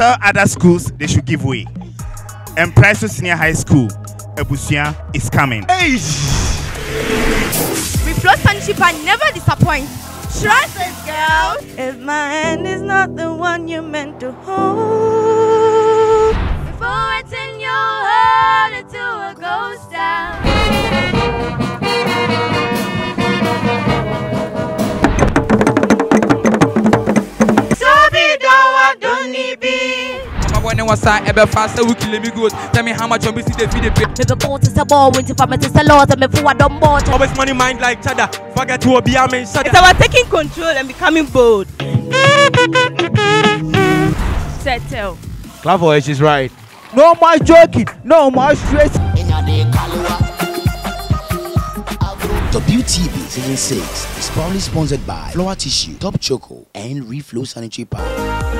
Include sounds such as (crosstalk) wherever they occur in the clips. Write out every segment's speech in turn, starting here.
tell other schools they should give way. Mpraeso Senior High School, Ebusia is coming. Hey! Reflow Sanship never disappoint. Trust us, girl. If my hand is not the one you're meant to hold. Before it's in your heart until it goes down. Sabi My boy was side ever faster we kill me goes. Tell me how much on see the feed the pay. Me be boat is a ball, winter for me to sell out, and me for a dumb boat. Always money mind like cheddar. Forget to be a man It's about taking control and becoming bold. Settle. Clever is right. No more joking, no more stress. WTB Season 6 is proudly sponsored by Flora Tissue, Top Choco, and Reflow Sanitary Pad.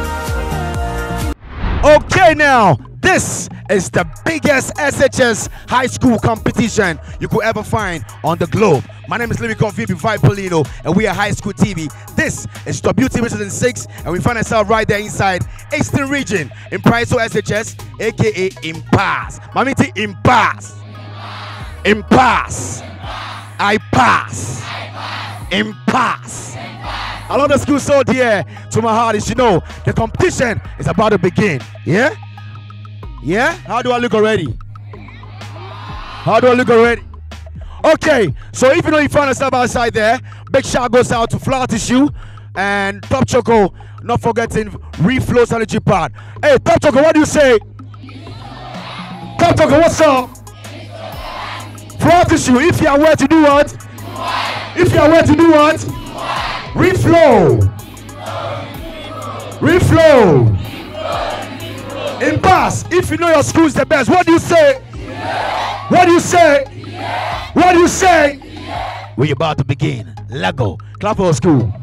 Okay, now this is the biggest SHS high school competition you could ever find on the globe. My name is Lyrical VP Vibe Polino, and we are High School TV. This is WTB Season 6, and we find ourselves right there inside Eastern Region in Mpraeso SHS, aka Impasse. Mamiti Impasse. Impasse. I pass. Impasse. I love the school so dear to my heart. As you know, the competition is about to begin. Yeah? Yeah? How do I look already? How do I look already? Okay, so if you know you found yourself outside there, big shout goes out to Flora Tissue and Top Choco, not forgetting Reflow Sanitary Pad. Hey, Top Choco, what do you say? Top Choco, what's up? Flora Tissue, if you are where to do what? If you are where to do what? Reflow. Reflow. In Impasse. If you know your school is the best, what do you say? What do you say? What do you say? We're about to begin. Lego. Clap for school.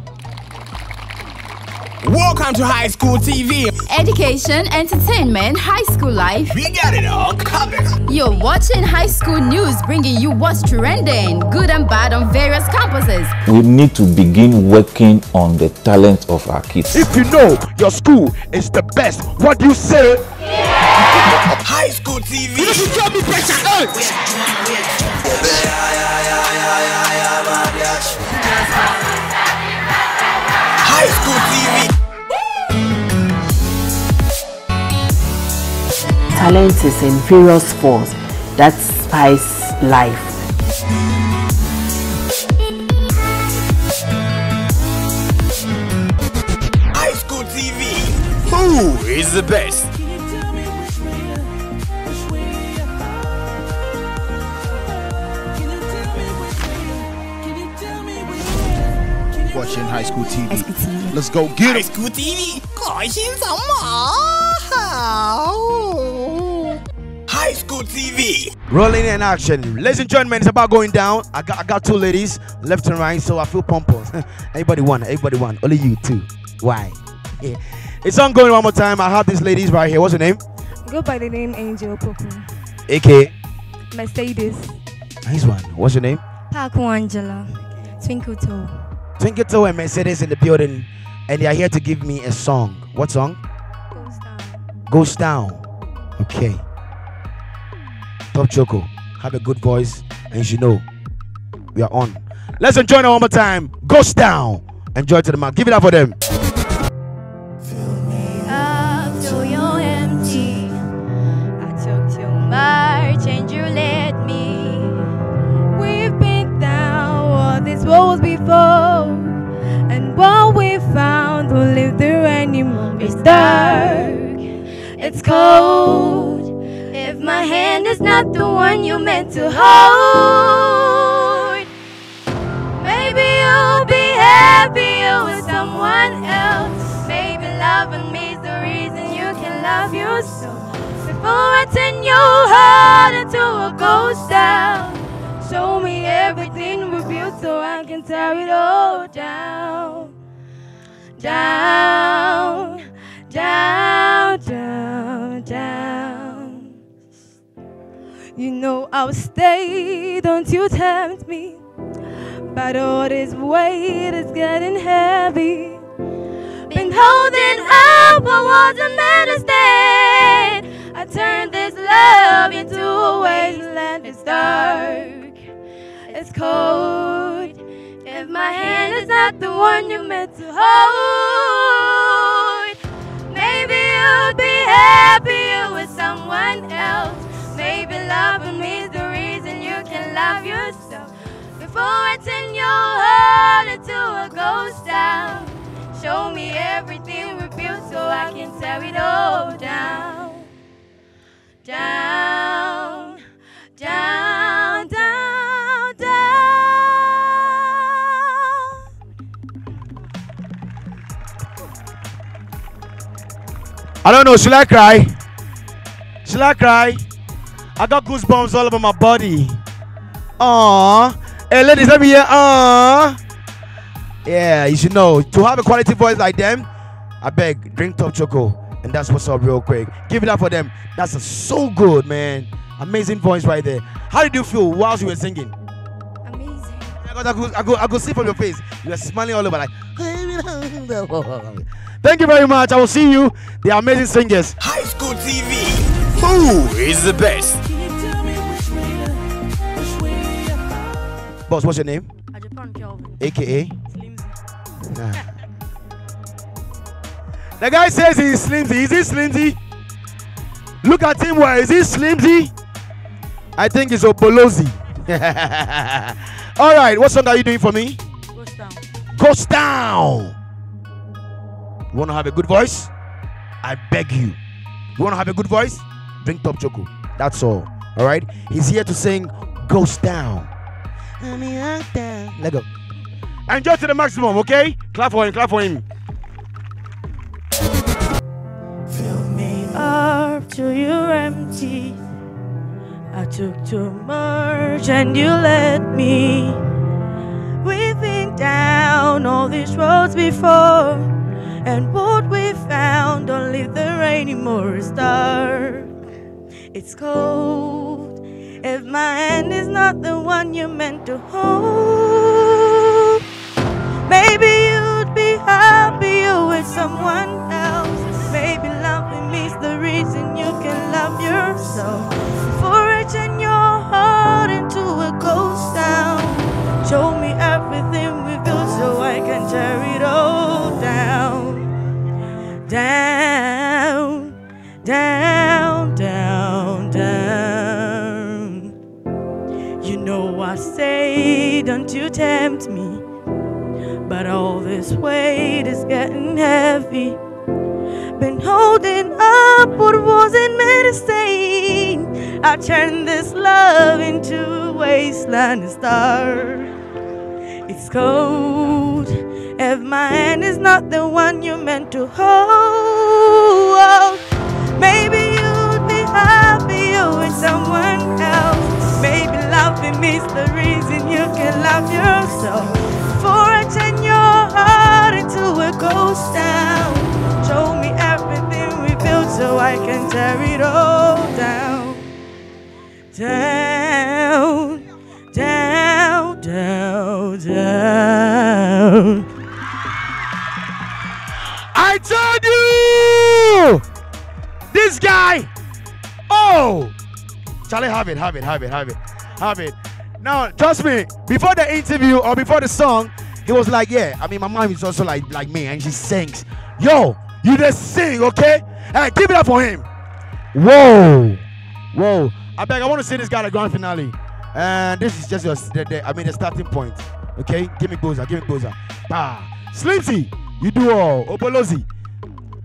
Welcome to High School TV. Education, entertainment, high school life. We got it all covered. You're watching High School News, bringing you what's trending, good and bad on various campuses. we need to begin working on the talent of our kids. If you know your school is the best, what do you say? High School TV. High School TV. Talent is in various forms that spice life. High School TV. Who is the best? Watching High School TV. Let's go get High it. School TV. 开心什么？好。High School TV. Rolling in action. Ladies and gentlemen, it's about going down. I got I got two ladies left and right, so I feel pompous. (laughs) everybody won, everybody won. Only you two. Why? Yeah. It's ongoing one more time. I have these ladies right here. What's her name? Go by the name Angel Poku. AK. Mercedes. Nice one. What's your name? Paco Angela. Twinkle Toe. Twinkle Toe and Mercedes in the building, and they are here to give me a song. What song? Goes down. Goes down. Okay. Top Choco, have a good voice, and you know we are on. Let's enjoy it one more time. Goes down. Enjoy to the mark. Give it up for them. Up you're empty. I took too much and you let me. We've been down all these roads before, and what we found won't live there anymore. It's dark, it's cold. If my hand is not the one you meant to hold, maybe you'll be happier with someone else. Maybe loving me is the reason you can love yourself. Before it's in your heart until it goes down. Show me everything built so I can tear it all down. Down, down, down, down. You know I'll stay, don't you tempt me. But all this weight is getting heavy. Been holding up, I wasn't meant to. I turned this love into a wasteland. Dark, it's cold. If my hand is not the one you're meant to hold, maybe you'll be happier with someone else. Maybe loving me is the reason you can love yourself. Before I turn your heart into a ghost town, show me everything we built so I can tear it all down. Down, down, I don't know. Should I cry? Should I cry? I got goosebumps all over my body. Aww. Hey, ladies, let me hear. Aww. Yeah, you should know. To have a quality voice like them, I beg, drink top choco. And that's what's up, real quick. Give it up for them. That's so good, man. Amazing voice right there. How did you feel whilst you were singing? Amazing. I could, I could, I could, I could see from your face. You were smiling all over like. (laughs) Thank you very much. I will see you. the amazing singers. High School TV. Who is the best? Boss, what's your name? Japan Kelvin. AKA? Nah. The guy says he's slimsy. Is he slimsy? Look at him. Where is he slimsy? I think it's Opolozi. (laughs) All right. What song are you doing for me? Town. Down. You want to have a good voice? I beg you. You want to have a good voice? Drink Top Choco. That's all. All right. He's here to sing Ghost down. Let go. Enjoy to the maximum, okay? Clap for him. Clap for him. Fill me up till you're empty. I took too much and you let me. Down all these roads before, and what we found don't leave there anymore. It's dark, it's cold. If my hand is not the one you're meant to hold, maybe you'd be happier with someone else. Maybe loving me's the reason you can love yourself. Down, down, down, down. You know I say, don't you tempt me. But all this weight is getting heavy. Been holding up what wasn't meant to stay. I turned this love into a wasteland star. It's cold. If my hand is not the one you're meant to hold, maybe you'd be happier with someone else. Maybe loving me's the reason you can love yourself. For I turn your heart into a ghost town. Show me everything we built so I can tear it all down. Down, down, down, down. This guy! Oh! Charlie, have it, have it, have it, have it, have it. Now, trust me, before the interview or before the song, he was like, yeah, I mean, my mom is also like, like me, and she sings. Yo, you just sing, okay? Hey, give it up for him. Whoa! Whoa. I beg, I want to see this guy at the grand finale. And this is just your, the, the, I mean, the starting point. Okay? Give me Boza, give me Boza. Bah. Slimsy, you do all. Opolozi.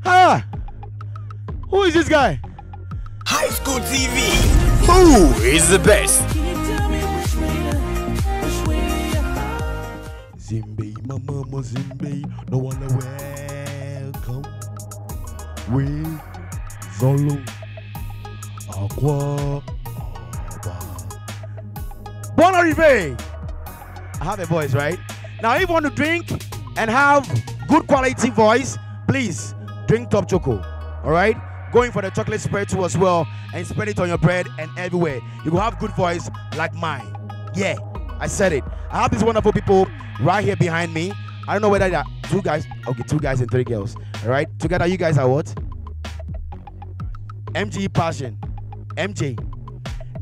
Ah! Who is this guy? High School TV. Who is the best? Zimbe, my mama Zimbe, no one welcome. We Zolo Aqua Bon arrivé! I have a voice, right? Now, if you want to drink and have good quality voice, please drink Top Choco. All right? Going for the chocolate spread too as well and spread it on your bread and everywhere. You will have good voice like mine. Yeah, I said it. I have these wonderful people right here behind me. I don't know whether they're Two guys. Okay, two guys and three girls. All right. Together, you guys are what? MG Passion. MJ.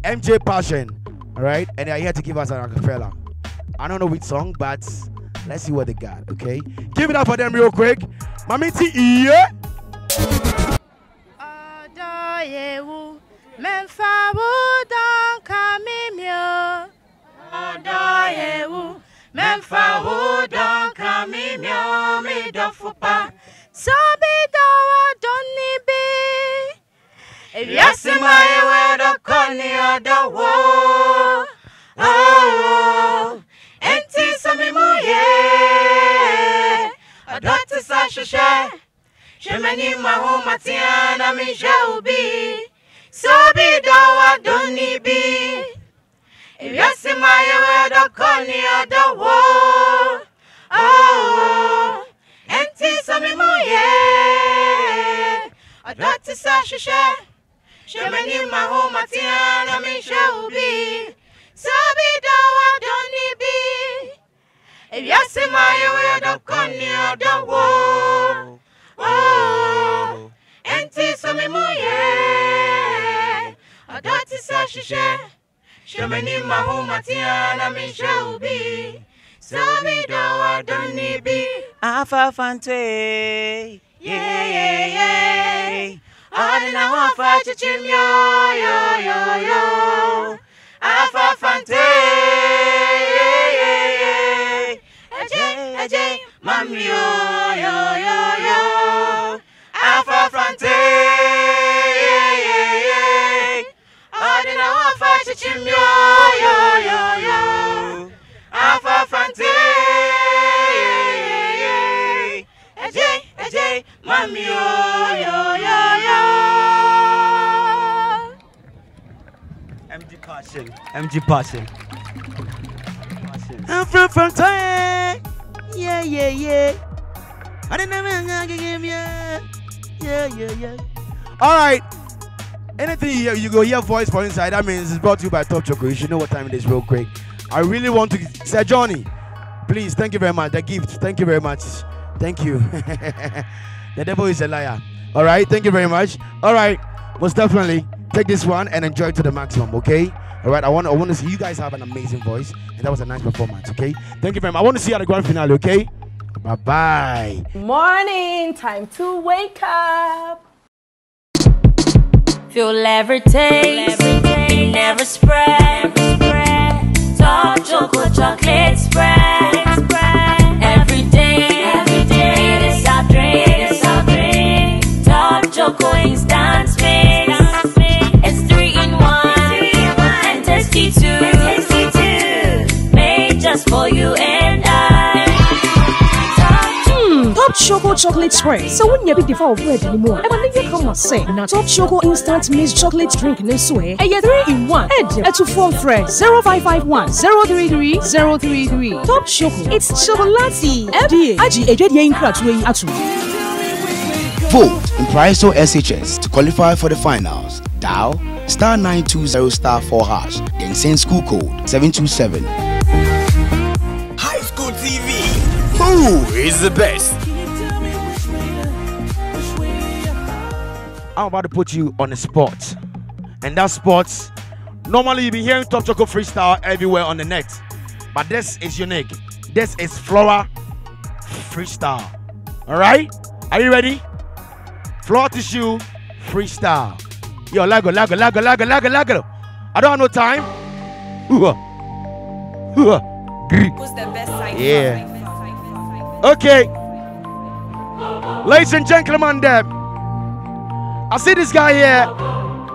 MJ Passion. All right. And they are here to give us an acapella. I don't know which song, but let's see what they got. Okay. Give it up for them real quick. Mamiti, yeah. Odoyewu, memfa wudon kamimyo. Odoyewu, memfa wudon kamimyo mi dofupa. Sobi dowa doni bi. Ewiase maye wedo koni odowo. Oh, oh, oh, enti sami muye. Odoti sa shoshe. Shemani mahu matiana mi jaubi. Sobi dawa doni bi. Maye wedo koni odowo. Oh, enti sami muye. Adoti sa shishe. Shemani mahu matiana mi jaubi. Sobi dawa doni bi. Yasi maye wedo koni odowo. Oh, enti sami muye. Adoti sa shishe. Shemani mahu matiana mi jaubi. Sobi dawa doni bi. Afa fante. Yeah, yeah, yeah. Adina wafa chichim yo, yo, yo, yo. Afa fante. Yeah, yeah, yeah. Eje, eje, mami yo, yo, yo, yo. Afa fante. Yeah, yeah, yeah. Adina wafa yo, yo, yo, yo. Afa fante. Yeah, yeah, yeah. Eje, eje, mami yo, yo, yo, yo. MG Passion. MG Passion. I'm from Fontaine. Yeah, yeah, yeah. I didn't know give yeah. Yeah, yeah, yeah. All right. Anything you hear, you go hear voice for inside. That means it's brought to you by Top Choco. You should know what time it is, real quick. I really want to say, Johnny, please, thank you very much. The gift, thank you very much. Thank you. (laughs) the devil is a liar. All right, thank you very much. All right, most definitely take this one and enjoy it to the maximum. Okay. All right, I want I want to see you guys have an amazing voice, and that was a nice performance. Okay, thank you very much. I want to see you at the grand finale. Okay, bye bye. Morning, time to wake up. Feel it never spread. Top chocolate, chocolate spread. Every day, every day, our drink, it is our drink. Top choco instant mix. Choco Chocolate Spread. So when you be defa bread anymore, ever need you come and say, na Top Choco Instant Mixed Chocolate Drink ne so eh. Eh, three in one. Head eh, to phone friend 0551 033 033. Top Choco. It's chocolatey. FDA. Aji ejedi inkratwe atu. Vote in Mpraeso SHS to qualify for the finals. Dial star 920 star 4 hash, then send school code 727. High School TV. Who is the best? I'm about to put you on a spot. And that spot, normally you've been hearing Top Choco Freestyle everywhere on the net. But this is unique. This is Flora Freestyle. Alright? Are you ready? Flora tissue freestyle. Yo, lago, lago, lago, lago, lago, lago. I don't have no time. Hoo-ah. Hoo-ah. Grr. Who's the best side? Yeah. Okay. Ladies and gentlemen, them. I see this guy here.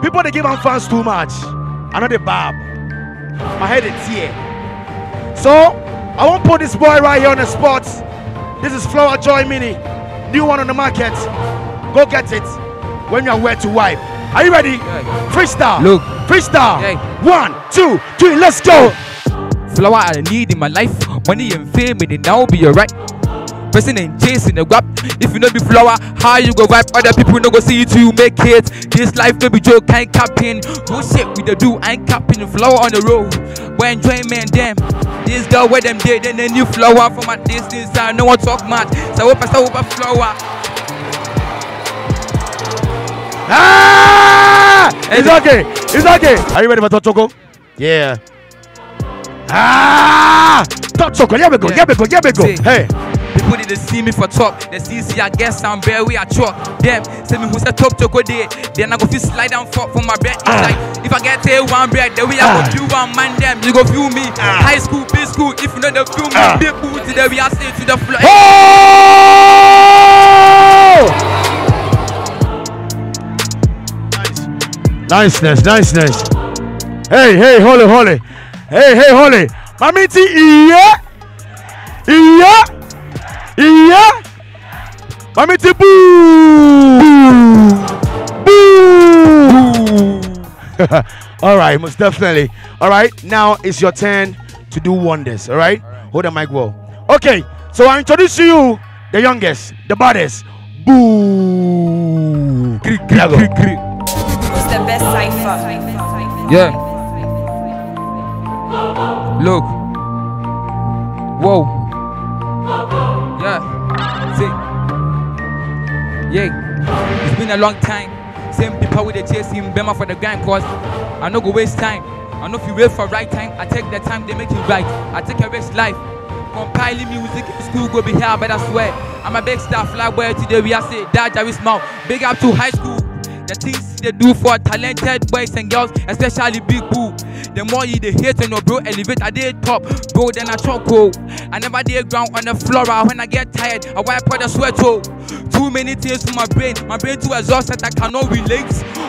People they give him fans too much. I know the barb. My head is here. So I won't put this boy right here on the spot. This is Flower Joy Mini. New one on the market. Go get it when you're where to wipe. Are you ready? Freestyle. Look. Freestyle. One, two, three, let's go. Flower I need in my life. Money and fame, and it now be alright. Person named Jason, the guap. If you know be flower, how you go vibe? Other people no go see you till you make it. This life no be joke, I ain't capping. Go shit we the do, I ain't capping. Flower on the road, we man them. This girl where them dead, then a new flower from a distance. I no one talk mad. So I hope I start with a flower. Ah! It's okay. It's okay. Are you ready for Top Choco? Yeah. Ah! Top Choco. Here we go. Here we go. Here we go. See. Hey. People did they see me for top. They see see I guess I'm very a truck. Them say me who say top choco day. Then I go feel slide down for for my bread. It's ah. like if I get a one bread, then we I go feel one man them. You go feel me. Ah. High school, big school. If you know the feel me, big booty, then we are say to the floor. Oh! Niceness, niceness. Hey, hey, holy, holy. Hey, hey, holy. Mamiti, iya. Iya. Iya. Mamiti, boo. Boo. (laughs) all right, most definitely. All right, now it's your turn to do wonders. All right, hold the mic well. Okay, so I introduce to you the youngest, the baddest. Boo. Here you go. Who's the best cipher? Yeah. Look. Whoa. Yeah. See. Yeah. It's been a long time. Same people with the chasing Bema for the grind cause I no go waste time. I know if you wait for right time, I take the time, they make it right. I take a risk life. Compiling music, school go be here, but I swear. I'm a big star, fly boy today, we are say, that Jerry Small. Big up to high school. The things they do for talented boys and girls, especially big boo. The more you they hate on your bro, elevate I did top, bro, then I choco. I never did ground on the floor ah, when I get tired. I wipe out the sweat oh. Too many things for my brain, my brain too exhausted, I cannot relate.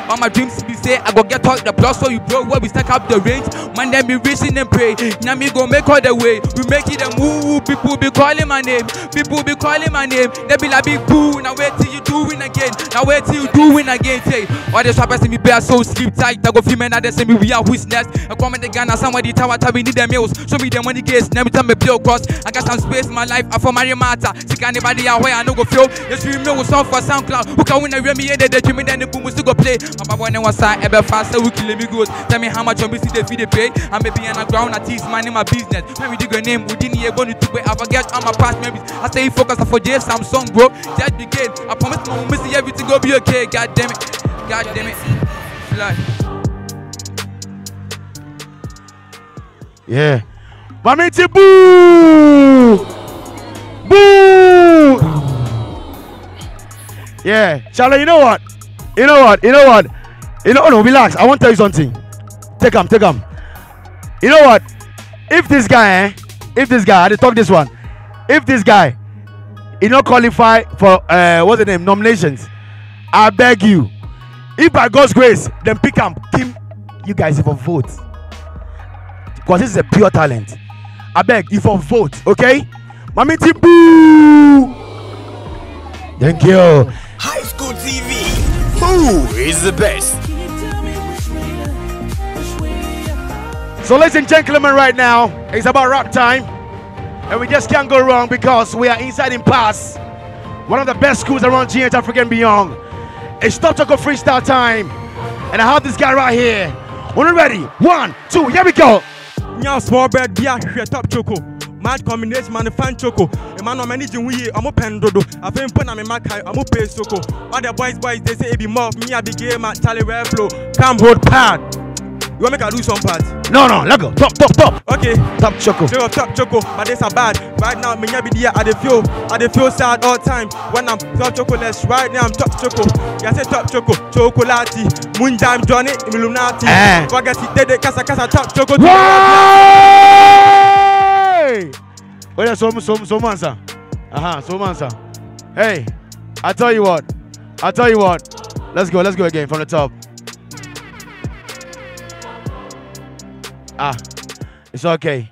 All my dreams be say I go get out the plus so you bro where we stack up the range. Man, then be reaching and pray. Now me go make all the way. We make it a move. People be calling my name. People be calling my name. They be like big boo. Now wait till you do win again. Now wait till you do win again. Say all the rappers see me bear so sleep tight. I go feel man. They say me we are witness. I come in the Ghana somebody tower tower we need the meals. Show me the money gates. Every time me play across. I got some space in my life. I for my matter. See anybody out where I no go feel. Yes we know song for SoundCloud. Who can win a Remy? They they dream me then the boom still go play. My boy one side ever faster we kill me goes. Tell me how much on me see the feed they pay. I may be on the ground at least man in my business. When we dig a name, we didn't hear going to wait. I forget all my past memories. I stay focused for J Samsung, bro. Just begin. I promise my see everything go be okay. God damn it. God damn it. Fly. Yeah. Boo! Boo! Yeah. Charlie, you know what? You know what? You know what? You know, oh no, relax. I want to tell you something. Take him, take him. You know what? If this guy, eh? If this guy, I dey talk this one. If this guy, he not qualify for uh what's the name? Nominations. I beg you. If by God's grace, then pick him. Team, you guys for vote. Because this is a pure talent. I beg you for vote, okay? Mamiti boo! Thank you. High School TV. Who is the best? So, ladies and gentlemen, right now, it's about rap time. And we just can't go wrong because we are inside in Pass, one of the best schools around GH Africa and beyond. It's Top Choco Freestyle time. And I have this guy right here. When we're ready, one, two, here we go. Nya small bread bia hwɛ top choco. Mad combination man fan choco. E man no manage wuye omo pen dodo. Afem po na me makai omo pay soko. All the boys boys they say it be more me I be gamer Charlie Rare flow. Come hold pad. You want make I do some part? No, no, let go. Top, top, top. Okay. Top Choco. Up top choco, but this are bad. Right now, me be there. I dey feel, I dey feel sad all time. When I'm top chocolate, right now I'm top choco. Yeah, say top choco, chocolati. Moonjam Johnny, Illuminati. Eh. It, dede kasa kasa top choco. Hey! Oh, yeah, so, so, so, answer. Uh-huh, so, answer. Hey, I tell you what. I tell you what. Let's go, let's go again from the top. Ah, it's okay.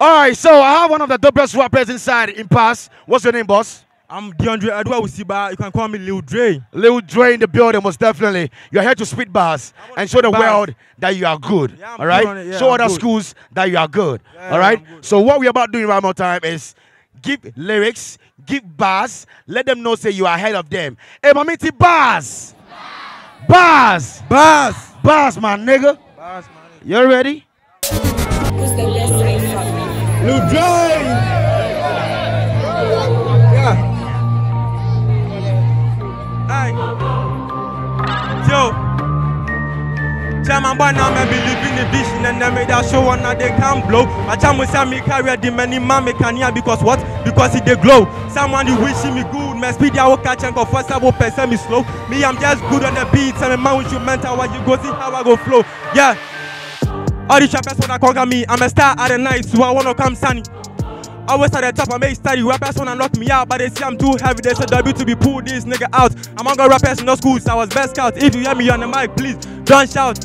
All right, so I have one of the dopest rappers inside in Pass. What's your name, boss? I'm DeAndre Edward Usiba. You can call me Lil Dre. Lil Dre in the building, most definitely. You're here to spit bars and show the bars. world that you are good. I'm all right? it, yeah, show I'm other good. schools that you are good. Yeah, all right? I'm So what we're about doing right now time is give lyrics, give bars. Let them know say you are ahead of them. Hey, mamiti bars. Bars. Bars. Bars, my nigga. Bars, You ready? Dre. Hey. Yo. Boy now me believe in the vision and them that show on that they can blow. My cham will say me carry the many man me can hear because what? Because it they glow. Someone you wishing me good, me speed I will catch and go first I will percent me slow. Me I'm just good on the beat and me man with you mental what you go see how I go flow. Yeah. All the rappers wanna conquer me. I'm a star at the night, so I wanna come sunny. Always at the top, I make study. Rappers wanna knock me out, but they see I'm too heavy. They said W to be pull this nigga out. Among the rappers in the schools, I was best scout. If you hear me on the mic, please don't shout.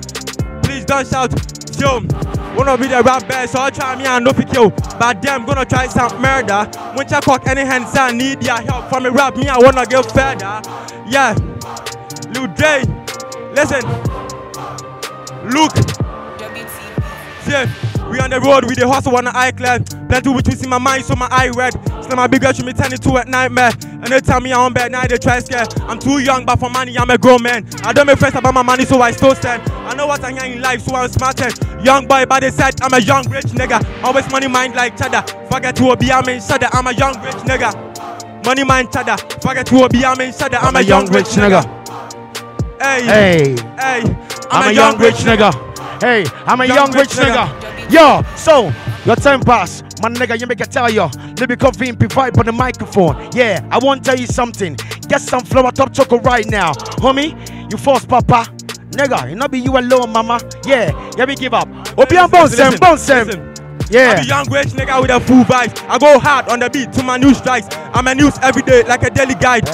Please don't shout. Yo, wanna be the rap best, so I'll try me and no pick yo. But them gonna try some murder. When check cock any hands, I need your help from me rap. Me, I wanna get further. Yeah, Lil J, listen, look. We on the road with the hustle on the eye clear. Plenty which in my mind, so my eye red. Still my big girl, she me turn into a nightmare. And they tell me I'm on bed, now they try scare. I'm too young, but for money, I'm a grown man. I don't make friends about my money, so I still stand. I know what I am in life, so I'm smarter. Young boy, but they said I'm a young rich nigga. Always money mind like cheddar. Forget to be I'm in shudder. I'm a young rich nigga. Money mind cheddar. Forget to be I'm in shudder. I'm, a young rich nigga. Hey, Hey. hey, I'm, a young rich nigga. Hey, I'm a young, rich nigga. Yo, so your time pass. My nigga, you make a tell you. Let me coffee and vibe on the microphone. Yeah, I want to tell you something. Get some flour top chocolate right now. Homie, you force papa. Nigga, it not be you alone, mama. Yeah, yeah, we give up. Obian bounce them, bounce them. Yeah. I'm a young rich nigga with a full vibe. I go hard on the beat to my new strikes. I'm a news every day like a daily guide.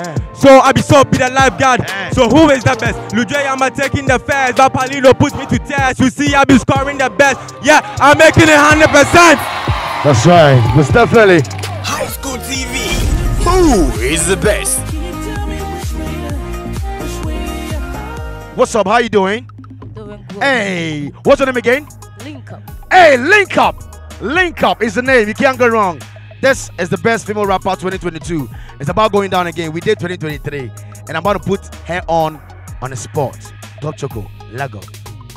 So I be so be the lifeguard. So who is the best? Ludre, I'm a taking the first. But Palino puts me to test. You see, I be scoring the best. Yeah, I'm making it 100%. That's right. Most definitely. High School TV. Who is the best? What's up? How you doing? Hey, what's your name again? Link up. Hey, Link Up. Link Up is the name. You can't go wrong. This is the best female rapper 2022. It's about going down again. We did 2023, and I'm about to put her on on the spot. Top Choco, Lego,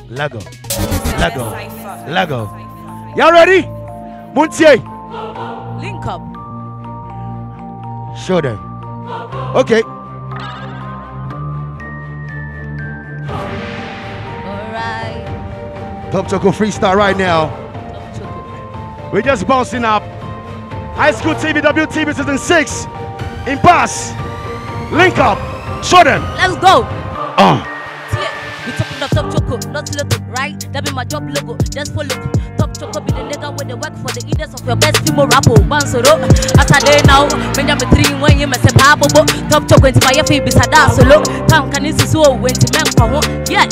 Lego, Lego, Lego. Y'all ready? Muntie, Link up. show them. Okay. Alright. Top Choco freestyle right now. We're just bouncing up. High School TV WTV season six. In pass. Link up. Show them. Let's go. Uh. We talking of top choco, not little, right? That be my job logo, just follow. Top choco be the nigga with the work for the eaters of your best female rapper. Bansoro, as a day now, when I'm three when you mess a pabo. Top choco into my fee beside that solo. Town can you see so when to men for one? Yeah.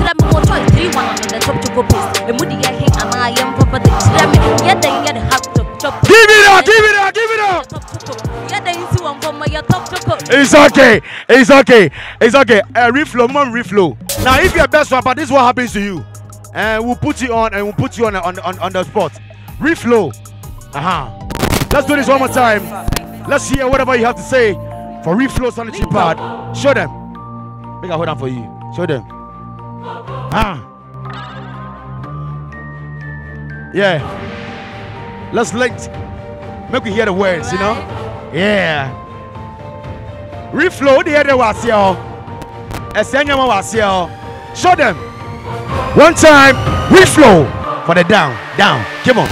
Tell me more try three one on the top choco piece. The moody I hate and I am the tell me, yeah, then get chop. Give it up, give it up, give it up. It's okay. It's okay. It's okay. Uh, reflow, mom, reflow. Now, if you're best rapper, this is what happens to you. And we'll put you on and we'll put you on on, on, on the spot. Reflow. Uh huh. Let's do this one more time. Let's hear whatever you have to say for reflow sanity pad. Show them. Make I hold on for you. Show them. Ah. Yeah. Let's link. Make we hear the words, you know? Yeah. Reflow the other was here. Essenyama was here. Show them. One time. Reflow for the down. Down. Come on.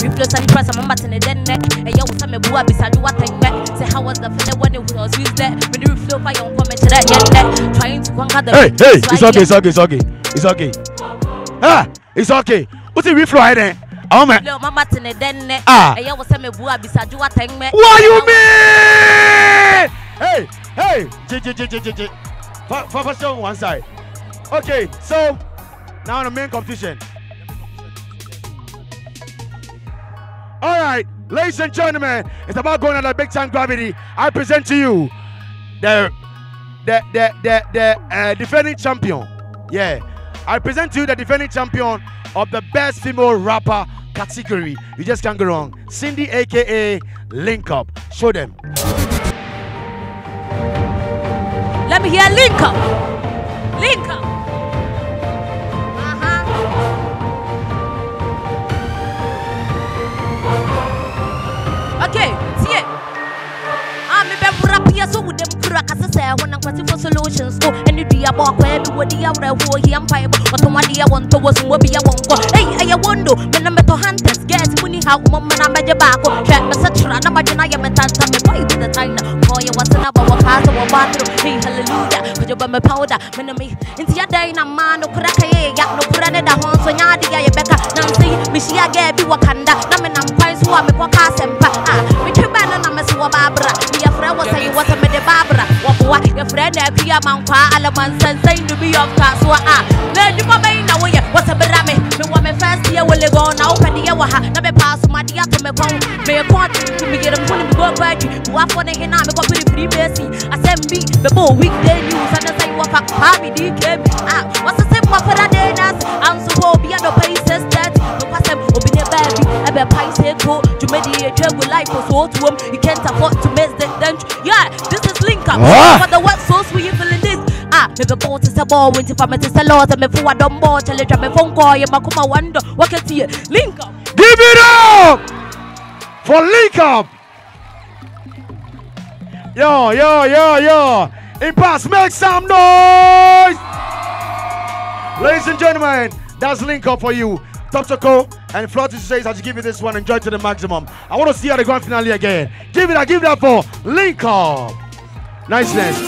Reflow and press, I'm in the dead neck. And yo, some of you beside you, what I met. Say, how was the feeling when it was used there? When reflow fire on comment to that yet. Trying to conquer the. Hey, hey, it's okay, it's okay, it's okay. It's okay. Ah, it's okay. What's the reflow here then? Oh man. Little mama in the dead neck. Ah. Some of you beside you, what I met. What you mean? Hey, hey, J J J J J J. For for for show one side. Okay, so now the main competition. All right, ladies and gentlemen, it's about going on the big time gravity. I present to you the the the the, the uh, defending champion. Yeah, I present to you the defending champion of the best female rapper category. You just can't go wrong. Cindy, aka Link Up. Show them. Let me hear link up. Link up. Uh-huh. Okay, see it. Be rapia so with them kura kasa say when I'm quite for solutions. Oh, any do ya walk where do what ya re wo hi am pipe. What one dia want to was mo be ya won't go. Hey, I wonder when I'm to hunters guess money how mom na me je back. Check me such na na na ya me tanta me boy with the time. Boy, you was na ba wa casa wa bathroom. Hey, hallelujah. Put your me powder. Me na me. Inti ya day na man no kaye ya no ne da hon so ya beka. Nancy, me shi ya ge bi wakanda. Na me nam kwan so a me kwa ka sempa. Ah, twe ba na na me what me de babra. Wa kwa ya fra na kuya man kwa alaman san say no be of kasuwa. Ah, na mo me na wo ya what a bra me. Me wa me first year will go na open the wa ha. Na be pass my dia to me kon. Me kwa to me get them money me go back. Wa for the hina me go pretty free mercy. I send me be bo weekday news and say what fuck happy DK. Ah, what's the same for the day nas? I'm so wo be no places that. Me pass them obi ne. I be pies here go. You made the travel life for so to him. You can't afford to miss the lunch. Yeah, this is link up. Ah. For the work so sweet feeling this. Ah, me be bought to ball when if I'm to sell out me for a dumb ball tell it me phone call you ma come wonder what can see link up. Give it up for Link Up. Yo, yo, yo, yo. Impasse, make some noise. Ladies and gentlemen, that's Link Up for you. Top Choco and Flotty says I should give you this one. Enjoy to the maximum. I want to see you at the grand finale again. Give it, I give that for Link Up. Niceness.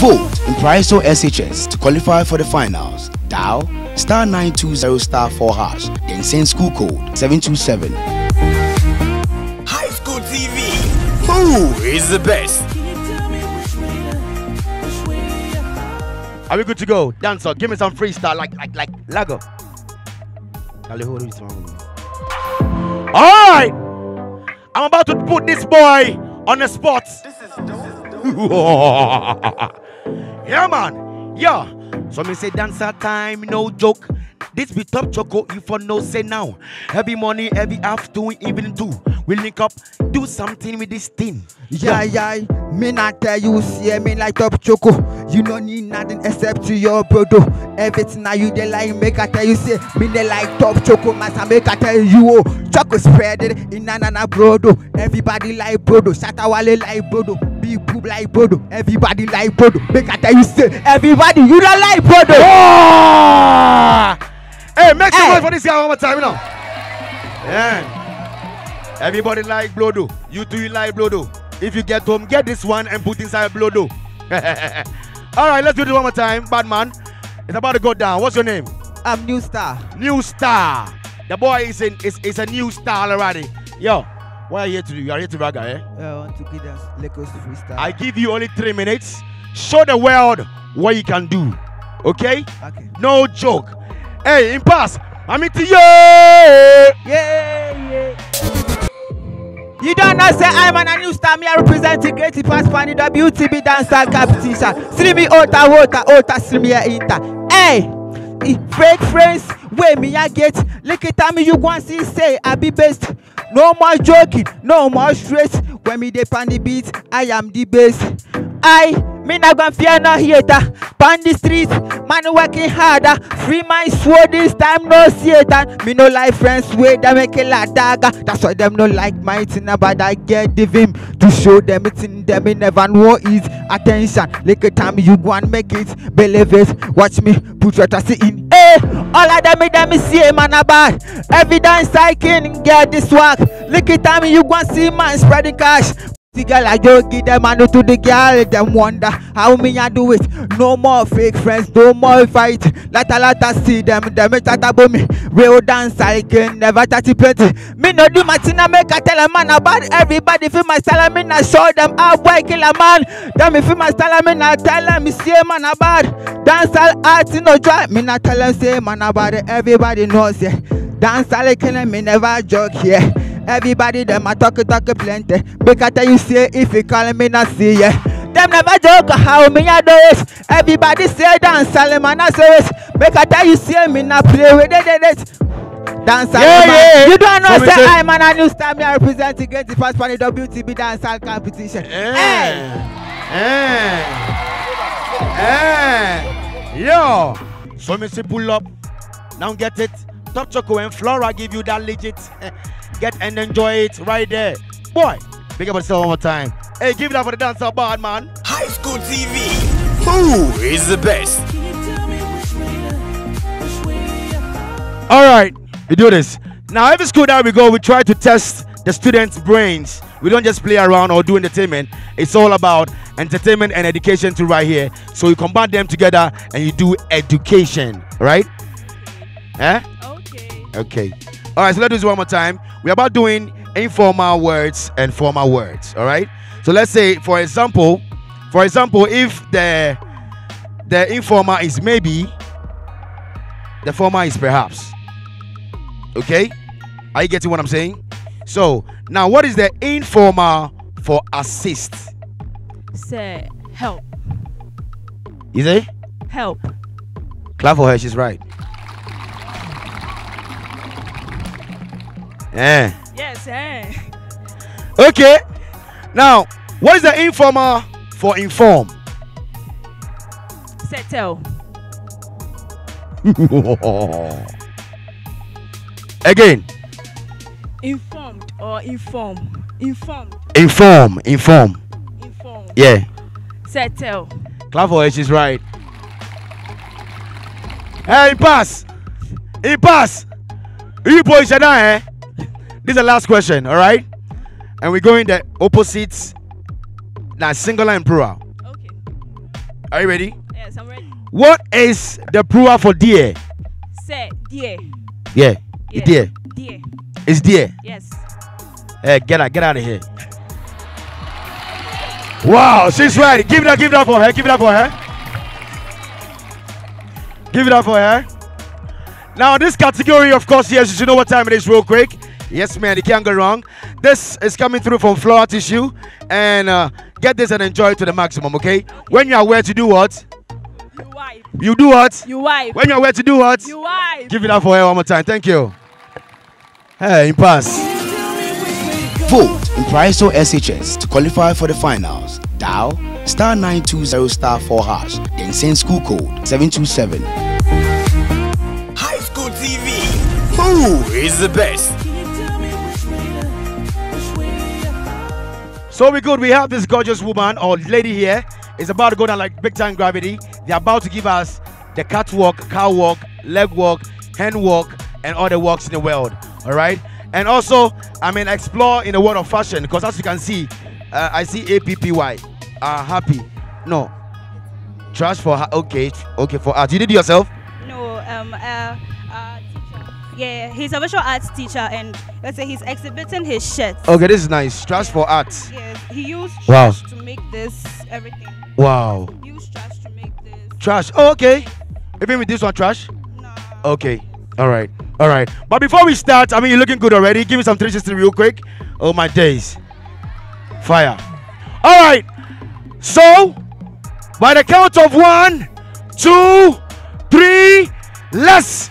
Vote in Price Mpraeso SHS to qualify for the finals. Dial star 920 star 4 hash, then send school code 727. High School TV. Who is the best? Are we good to go? Dancer, give me some freestyle like like like Lago. All right, I'm about to put this boy on the spot. This is (laughs) yeah, man. Yeah. So me say dancer time, no joke. This be top choco, you for no say now. Every morning, every afternoon, evening too. We link up, do something with this thing. Yeah, yeah, me not tell you, see me like top choco. You don't need nothing except to your brother. Everything now you they like, make I tell you, say me they like top choco, master make I tell you, oh, choco spread it in anana brodo. Everybody like brodo, Shatta Wale like brodo, big poop like brodo. Everybody like brodo, make I tell you, say everybody you don't like brodo. Oh! Ah! Hey, make some noise for this guy one more time, you know. Yeah. Everybody like Blodo. You do you like Blodo? If you get home, get this one and put inside Blodo. (laughs) All right, let's do this one more time. Bad man, it's about to go down. What's your name? I'm New Star. New Star. The boy is in is, is a new star already. Yo, what are you here to do? You are here to brag, eh? I want to give us Lagos freestyle. I give you only three minutes. Show the world what you can do. Okay? Okay. No joke. Hey, impasse. I'm into you. Yeah, yeah. You don't know, say I'm an new star. Me, I represent the great pass pan the WTB dancer competition. See me ota wota ota see me inter. Hey, fake friends, where me I get. Look at me, you go and see say I be best. No more joking, no more stress. When me dey pan the beat, I am the best. I me not gonna fear no hater. Pan the streets, man working harder. Free my sword this time, no Satan. Me no like friends way that make a lot dagger. That's why them no like my thing, but I get the vim to show them it's in them. Me never know is attention. Like a time you go and make it, believe it. Watch me put your trust in. All of them them me see man a bad. Evidence I can get this work. Look time you go and see man spreading cash. Girl I just give them money to the girl, them wonder how me I do it. No more fake friends, no more fight. Lata lata see them, them me chat about me. Real dance I can never chat plenty. Me no do my thing, I make a tell a man about everybody feel my style, me not show them how boy kill a man. Them me feel my style, me not tell them me say man about. Dance all art no dry, me not tell them say man about it. Everybody knows yeah. Dance all killing me never joke yeah. Everybody them a talk talk plenty. Tell you say if you call me not see ya. Them never joke how me a do it. Everybody say dance, Solomon I say it. Tell you say me not play with it. it, it. Dancer. Yeah, man. yeah. You don't know So say I'm an new star. Me I represent the great first funny WTB dancehall competition. Hey. Eh. Eh. Yo. So me say pull up. Now get it. Top Choco and Flora give you that legit. (laughs) Get and enjoy it right there. Boy, big up yourself one more time. Hey, give it up for the dancer bad man. High School TV. Who is the best? All right, we do this. Now, every school that we go, we try to test the students' brains. We don't just play around or do entertainment. It's all about entertainment and education to right here. So you combine them together and you do education, right? Eh? Okay. Okay. All right, so let's do this one more time. We're about doing informal words and formal words, all right? So let's say, for example, for example, if the the informal is maybe, the formal is perhaps. Okay? Are you getting what I'm saying? So, now what is the informal for assist? Say help. Is it? Help. Clap for her, she's right. Yeah. Yes, eh. Okay. Now, what is the informal for inform? Tell. (laughs) Again, Informed or inform. Informed. inform, inform. Inform. Yeah. Tell. Clap for her, she's right. Hey, he pass. He pass. You boys are down, eh? This is the last question, all right? And we're going the opposites. Now, singular and plural. Okay. Are you ready? Yes, I'm ready. What is the plural for deer? Say dear. Yeah, Yeah, it's deer. deer. It's deer. Yes. Hey, get out, get out of here. Wow, she's right. Give it up, give it up for her. Give it up for her. Give it up for her. Now, this category, of course, yes, you should know what time it is, real quick. Yes, man, you can't go wrong. This is coming through from Flora Tissue. And uh, get this and enjoy it to the maximum, okay? When you are where to do what? You wife. You do what? You wife. When you are where to do what? You wife. Give it up for her one more time. Thank you. Hey, pass. Vote Mpraeso SHS to qualify for the finals. Dial star 920 star 4 hash, then send school code 727. High School TV. Who is the best? So we good. We have this gorgeous woman or lady here. Is about to go down like big time gravity. They're about to give us the catwalk, car walk, leg walk, hand walk, and all the walks in the world. All right. And also, I mean, explore in the world of fashion because as you can see, uh, I see APPY. Uh, happy. No. Trash for her. Okay. Okay. For art. You did it yourself? No, um, uh. Yeah, he's a visual arts teacher, and let's say he's exhibiting his shirts. Okay. This is nice. Trash for art. Yes, he used Wow. trash to make this everything. Wow. He used trash to make this. Trash. Oh, okay. Even with this one, trash? No. Okay. All right. All right. But before we start, I mean, you're looking good already. Give me some 360 real quick. Oh, my days. Fire. All right. So, by the count of one, two, three, let's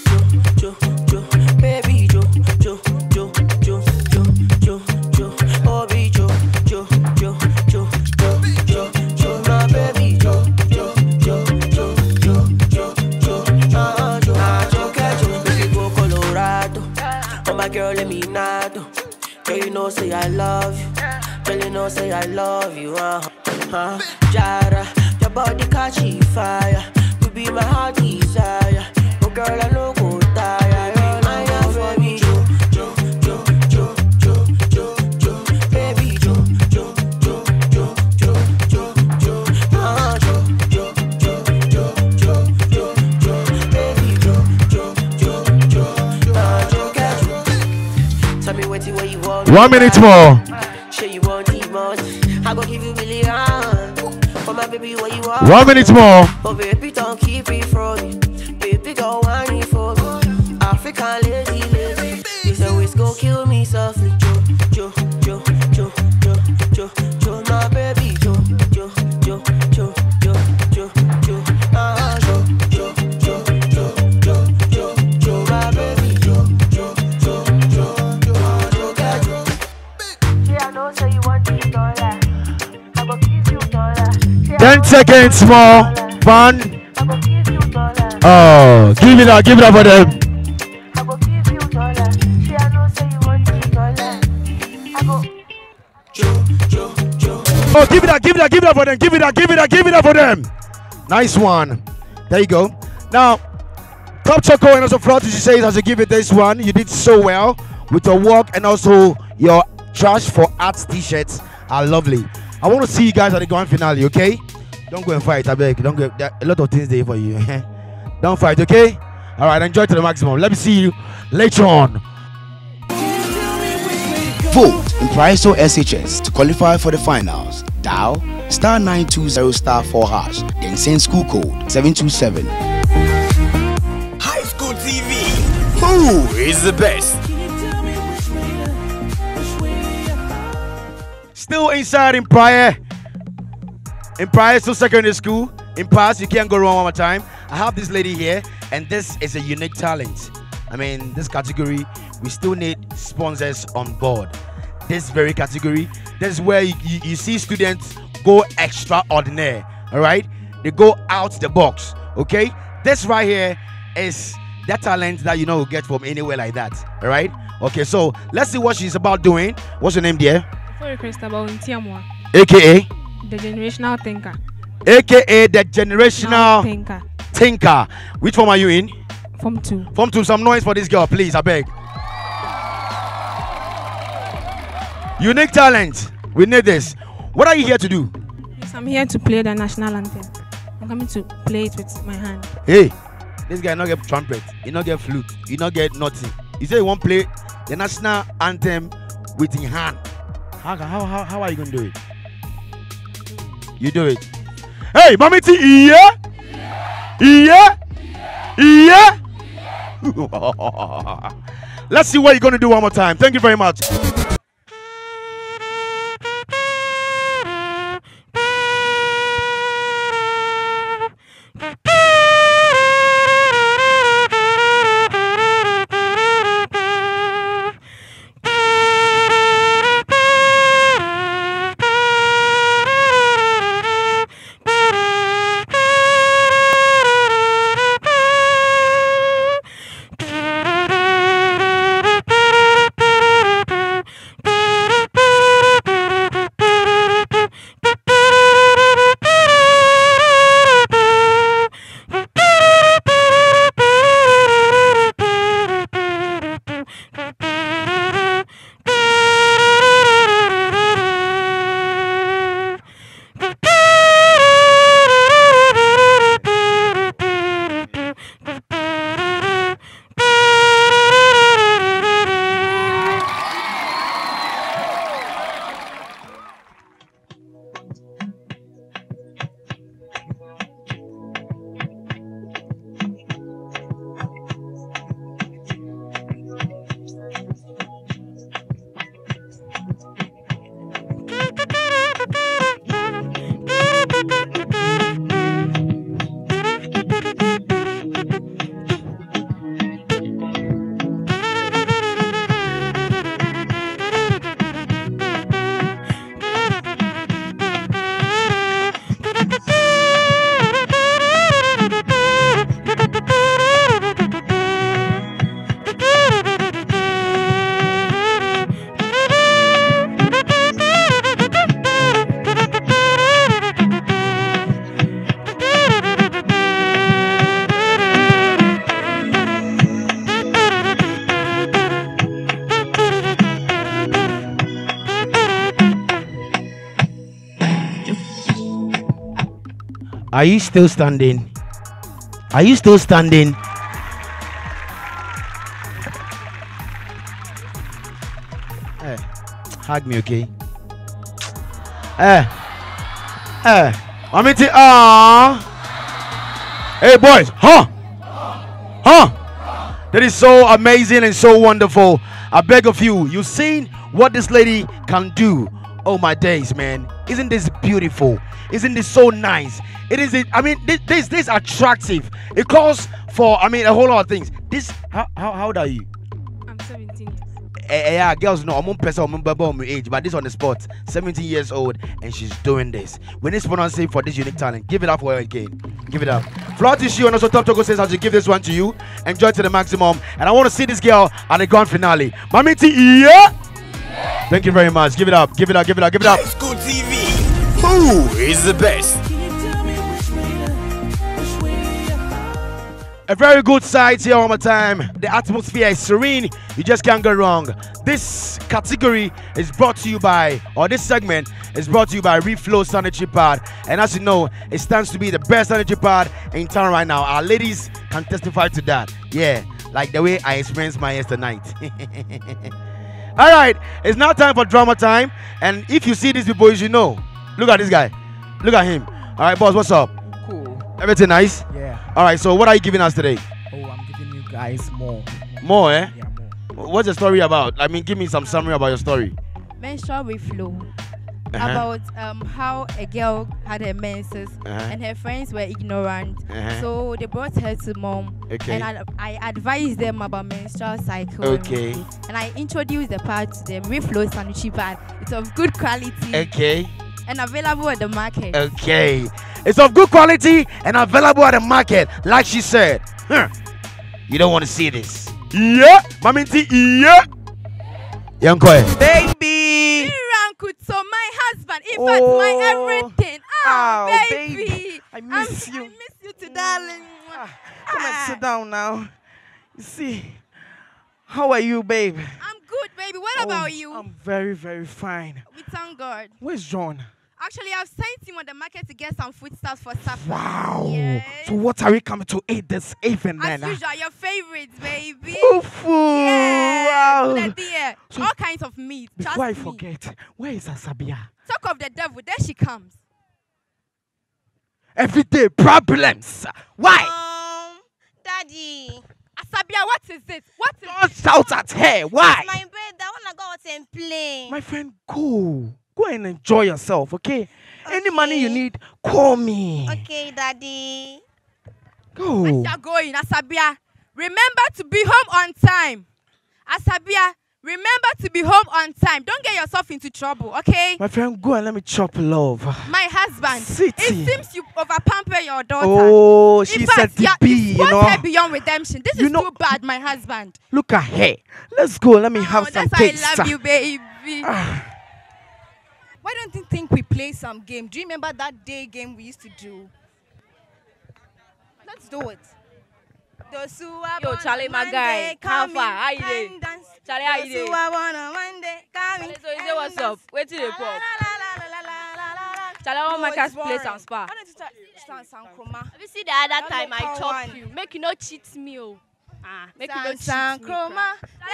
say I love you. Girl, you know say I love you. Uh, uh, Jara, your body catchy fire. You be my heart desire. Oh girl, I know what minute more. One minute more. Oh baby, don't keep it from me. Baby, go whine for me. African lady, lady. This always go kill me softly. Seconds more. Fun. Oh, give it up, give it up for them. Oh, give it up, give it up, give it up for them. Give it up, give it up, give it up for them. Nice one. There you go. Now, Top Choco and also Flot, she says, as you give it this one, you did so well with your work and also your trash for arts t-shirts are lovely. I want to see you guys at the grand finale, okay? Don't go and fight, I beg. Don't go. There are a lot of things there for you. (laughs) Don't fight, okay? All right, enjoy to the maximum. Let me see you later on. Vote Mpraeso SHS to qualify for the finals. Dial star 920 star 4 hash, then send school code 727. High School TV. Who is the best? Still inside in Prior. In Prior, to secondary school. In Pass, you can't go wrong one more time. I have this lady here, and this is a unique talent. I mean, this category, we still need sponsors on board. This very category, this is where you, you, you see students go extraordinary. All right, they go out the box. Okay, this right here is that talent that you know get from anywhere like that. All right. Okay, so let's see what she's about doing. What's your name, dear? Request about Ntiamwa, AKA. The generational thinker. aka the generational thinker. thinker. Which form are you in? Form two. Form two. Some noise for this girl, please. I beg. Unique talent. We need this. What are you here to do? Yes, I'm here to play the national anthem. I'm coming to play it with my hand. Hey, this guy not get trumpet. He not get flute. He not get nothing. He say he won't play the national anthem with his hand. How, how, how, how are you gonna do it? You do it. Hey, mommy T, yeah, yeah, yeah. (laughs) Let's see what you're gonna do one more time. Thank you very much. Are you still standing? Are you still standing? Hey, hug me, okay? Eh. Eh. Mommy T. Ah. Hey boys, huh? Huh? That is so amazing and so wonderful. I beg of you, you've seen what this lady can do. Oh my days, man. Isn't this beautiful? Isn't this so nice? It is it I mean this this this attractive. It calls for I mean a whole lot of things. This how how, how old are you? I'm 17 years. Eh, eh, yeah, girls know I'm one person I'm my age, but this on the spot, 17 years old, and she's doing this. We need to sponsorship for this unique talent. Give it up for her again. Give it up. Flora tissue and also Top Choco says how to give this one to you. Enjoy to the maximum. And I want to see this girl at the grand finale. Mamiti, yeah. Thank you very much. Give it up. Give it up. Give it up. Give it up. School TV. Who is the best? A very good sight here one more time. The atmosphere is serene. You just can't go wrong. This category is brought to you by, or this segment is brought to you by Reflow Sanitary Pad. And as you know, it stands to be the best sanitary pad in town right now. Our ladies can testify to that. Yeah, like the way I experienced mine yesterday night. (laughs) All right, it's now time for drama time. And if you see these people, you should know. Look at this guy. Look at him. All right, boss, what's up? Cool. Everything nice? Yeah. All right, so what are you giving us today? Oh, I'm giving you guys more. More, eh? What's the story about? I mean, give me some summary about your story. menstrual reflow Uh-huh. about um, how a girl had her menses Uh-huh. and her friends were ignorant. Uh-huh. So they brought her to mom. Okay. And I, I advised them about menstrual cycle. Okay. And I introduced the part to them. Reflow sanitary pad. It's of good quality Okay. and available at the market. Okay. It's of good quality and available at the market, like she said. Huh. You don't want to see this. Yeah. Maminti, yeah. Young boy. Baby. So my husband, in fact, my Oh. everything. Oh, Oh, baby. baby. I miss I'm- you. I miss you too, darling. Ah, come ah. and sit down now. You see, how are you, babe? I'm good, baby. What Oh, about you? I'm very, very fine. we thank God. Where's John? Actually, I've sent him on the market to get some foodstuffs for supper. Wow. Yes. So what are we coming to eat this evening? As then? usual, your favorites, baby. Fufu. Yeah. Wow. Hell. All kinds of meat. Before I me. forget, where is Asabia? Talk of the devil. There she comes. Everyday problems. Why? Um, Daddy. Asabia, what is it? What is Don't shout at her. Why? my birthday. I want to go out and play. My friend, go. Go and enjoy yourself, okay? Any money you need, call me. Okay, Daddy. Go. As you're going, Asabia, remember to be home on time. Asabia, remember to be home on time. Don't get yourself into trouble, okay? My friend, go and let me chop love. My husband. City. It seems you over pamper your daughter. Oh, she's fact, a DB, you know. her beyond redemption. This You is know- too bad, my husband. Look at her. Let's go. Let me have Oh, some that's why taste. I love you, baby. Ah. Why don't you think we play some game? Do you remember that day game we used to do? Let's do it. Yo, Charlie, my guy. How come far? in How you dance. Charlie, how you come in So you say what's up? Wait till they pop. Charlie, I want my cats play some spa. Why don't you start some chroma? Have you see the other time I chop you? Make you not cheat me, oh. Ah, make San- you San. Charlie,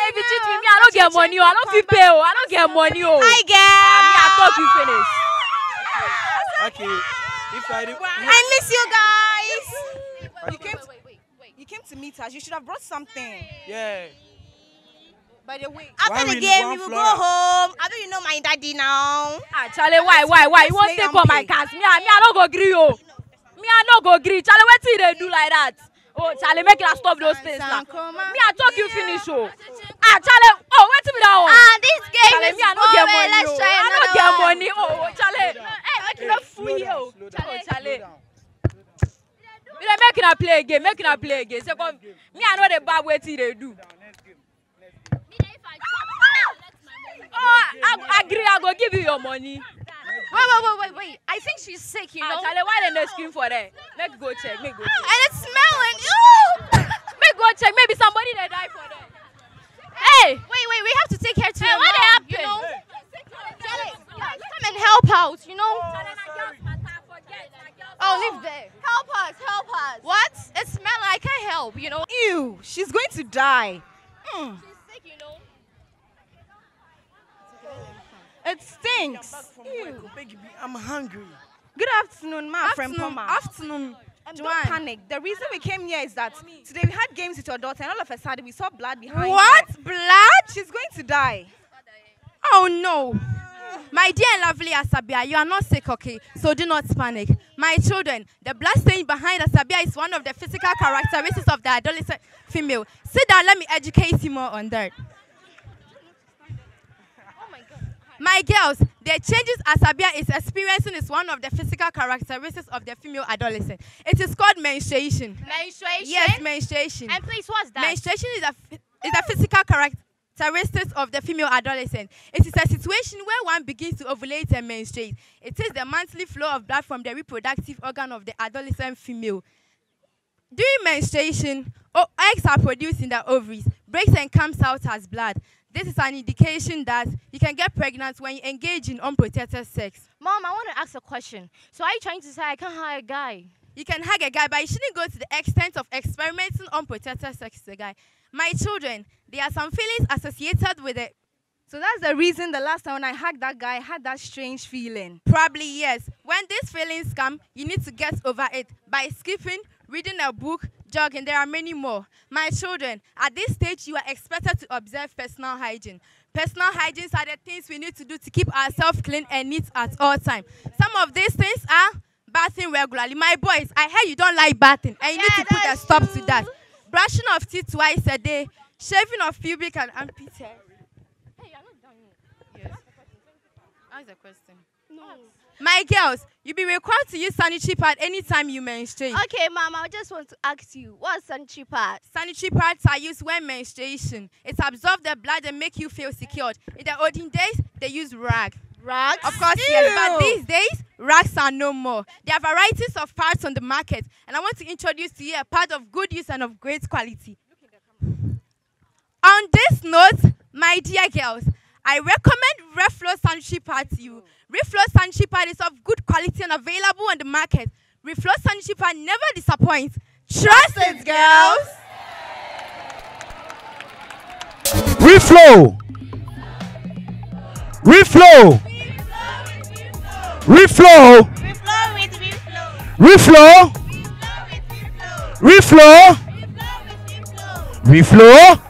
if you cheat me, me, I don't get money. oh. I don't fit pay. oh. I don't get money. Oh. Hi, Ah, me, I talk you finish. Okay. If I, I miss you guys. You came, you came to meet us. You should have brought something. Yeah. By the way, after the game, we will go home. I don't you know my daddy now. Ah, Charlie, why, why, why? You want Let's take on my cats? Me, I, me, I don't go agree, oh. Me, I don't go agree. Charlie, what did they do like that? Oh, Charlie, make it stop those things now. Me, I talk you finish, oh. Ah, Charlie, oh, wait till me that one. Ah, this game Charlie, is me, I don't get over. money, Let's oh. try I don't another get one. money, oh, oh, Charlie. Hey, make you not fool you. oh. Oh, Charlie. Me, they make una play again, make una play again. Second, me, I know the bad way till they do. Oh, I, I agree, I go give you your money. Wait, wait, wait, wait, wait. I think she's sick, you know. Ah, Charlie, why they no scream for that? Make go check, make go check. And it's smelling. Ew! (laughs) Make go check, maybe somebody they die for that. Hey, wait, wait. We have to take her to Hey, your what mom, happened? you know. Come and help out, you know. Oh, leave there. Help us, help us. What? It's smelling. I can't help, you know. Ew, she's going to die. Mm. She's sick, you know. It stinks. I'm hungry. Good afternoon, my friend Afternoon, Poma. afternoon. And don't panic. The reason we came here is that today we had games with your daughter, and all of a sudden we saw blood behind What? her. Blood? She's going to die. Oh no. My dear and lovely Asabia, you are not sick, okay? So do not panic. My children, the blood stain behind Asabia is one of the physical characteristics of the adolescent female. Sit down, let me educate you more on that. My girls, the changes Asabia is experiencing is one of the physical characteristics of the female adolescent. It is called menstruation. Menstruation? Yes, menstruation. And please, what's that? Menstruation is a, is a physical characteristic of the female adolescent. It is a situation where one begins to ovulate and menstruate. It is the monthly flow of blood from the reproductive organ of the adolescent female. During menstruation, eggs are produced in the ovaries, breaks and comes out as blood. This is an indication that you can get pregnant when you engage in unprotected sex. Mom, I want to ask a question. So are you trying to say I can't hire a guy? You can hug a guy, but you shouldn't go to the extent of experimenting unprotected sex with a guy. My children, there are some feelings associated with it. So that's the reason the last time when I hugged that guy, I had that strange feeling. Probably yes. When these feelings come, you need to get over it by skipping, reading a book, jogging. There are many more. My children, at this stage, you are expected to observe personal hygiene. Personal hygiene are the things we need to do to keep ourselves clean and neat at all times. Some of these things are bathing regularly. My boys, I hear you don't like bathing, and you need to put a stop to that. Brushing of teeth twice a day, shaving of pubic and armpit hair. Hey, you're not done yet. Yes. Ask the question. No. My girls, you be required to use sanitary pad anytime you menstruate. Okay, Mom, I just want to ask you, what's sanitary pad? Sanitary pads are used when menstruation. It absorbs the blood and make you feel secured. In the olden days, they use rag. Rags? Of course, yes. But these days, rags are no more. There are varieties of pads on the market, and I want to introduce to you a pad of good use and of great quality. On this note, my dear girls, I recommend Reflow sanitary pad to oh. you. Reflow sanitary pad is of good quality and available on the market. Reflow sanitary pad never disappoints. Trust it, girls. Reflow. Reflow. Reflow. Reflow. Reflow. Reflow. Reflow.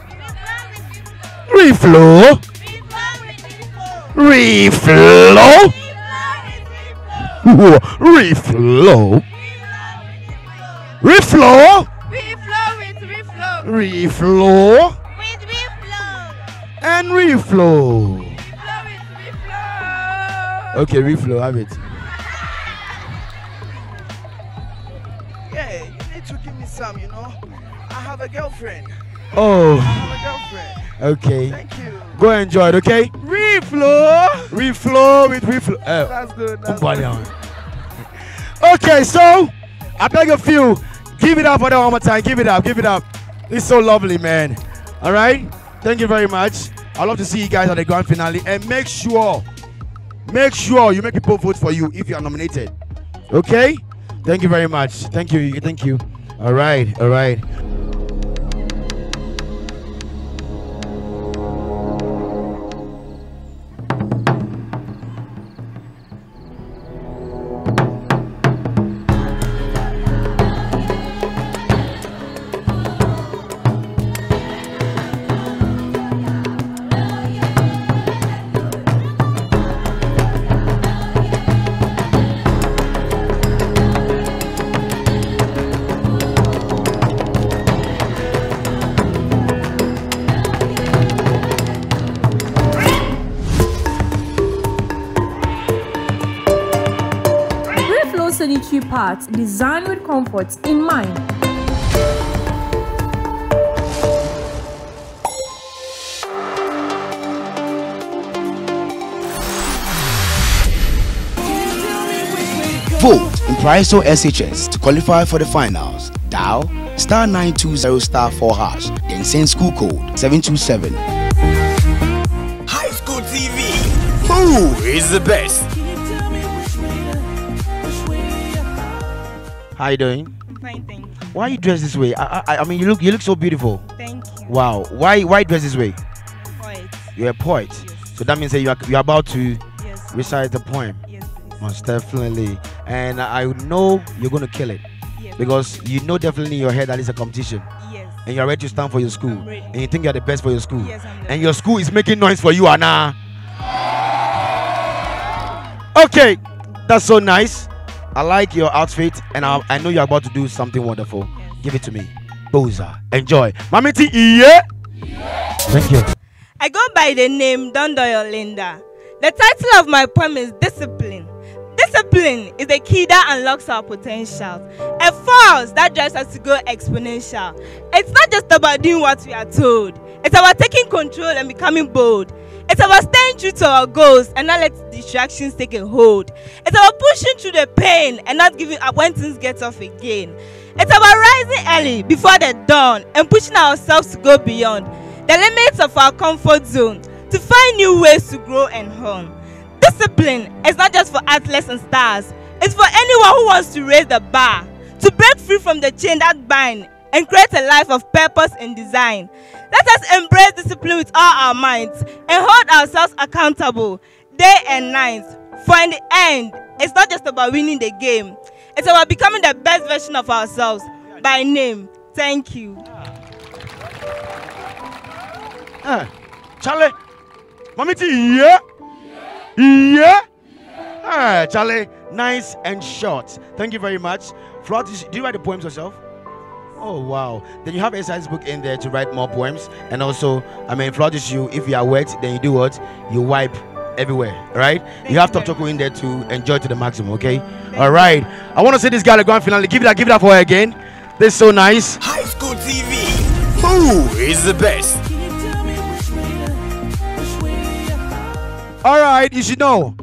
Reflow. Reflow. Reflow. Reflow. With reflow. Reflow. With reflow. And reflow. Okay, reflow, have it. Yeah, you need to give me some, you know. I have a girlfriend. Oh, I have a girlfriend. Okay. Thank you. Go enjoy it, okay? Reflow. Reflow with reflow. Uh, That's good. That's good. Okay, so I beg of you, give it up for that one more time. Give it up, give it up. It's so lovely, man. All right, thank you very much. I'd love to see you guys at the grand finale, and make sure, make sure you make people vote for you if you are nominated. Okay? Thank you very much. Thank you. Thank you. All right. All right. Comfort in mind. Vote Mpraeso SHS to qualify for the finals. Dial star 920 star 4 hash, then send school code 727. High School TV. Who is the best? How you doing? Fine, thank you. Why you dressed this way? I, I, I mean, you look, you look so beautiful. Thank you. Wow. Why, why dress this way? Poet. You're a poet. So that means that you are, you are about to recite the poem. Yes. Most definitely. And I know you're going to kill it. Because you know definitely in your head that it's a competition. Yes. And you're ready to stand for your school. And you think you're the best for your school. Yes, I'm. and your school is making noise for you, Anna. Okay. That's so nice. I like your outfit. And I, I know you're about to do something wonderful. Give it to me. Boza. Enjoy. Mamiti, yeah? Thank you. I go by the name Dondoyo Linda. The title of my poem is Discipline. Discipline is the key that unlocks our potential, a force that drives us to go exponential. It's not just about doing what we are told, it's about taking control and becoming bold. It's about staying true to our goals and not let distractions take a hold. It's about pushing through the pain and not giving up when things get tough again. It's about rising early before the dawn and pushing ourselves to go beyond the limits of our comfort zone to find new ways to grow and hone. Discipline is not just for athletes and stars, it's for anyone who wants to raise the bar, to break free from the chain that bind and create a life of purpose and design. Let us embrace discipline with all our minds and hold ourselves accountable day and night. For in the end, it's not just about winning the game, it's about becoming the best version of ourselves by name. Thank you. Eh, Charlie, Mamiti, yeah? Yeah? Ah, Charlie, nice and short. Thank you very much. Florence, do you write the poems yourself? Oh wow! Then you have a exercise book in there to write more poems, and also, I mean, Florence, you if you are wet, then you do what? You wipe everywhere, right? you have top choco in there to enjoy to the maximum. Okay. All right. I want to see this guy the grand finale. Give it up, give it up for her again. This is so nice. High School TV. Who is the best? All right, you should know.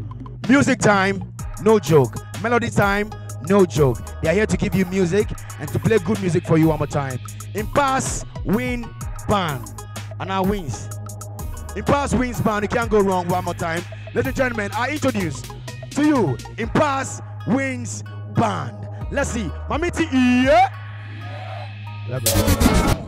Music time, no joke. Melody time, no joke. They are here to give you music and to play good music for you one more time. Impasse, win, ban. And our wins. Impasse wins ban. You can't go wrong one more time. Ladies and gentlemen, I introduce to you Impasse wins band. Let's see. Mamiti, yeah. Thank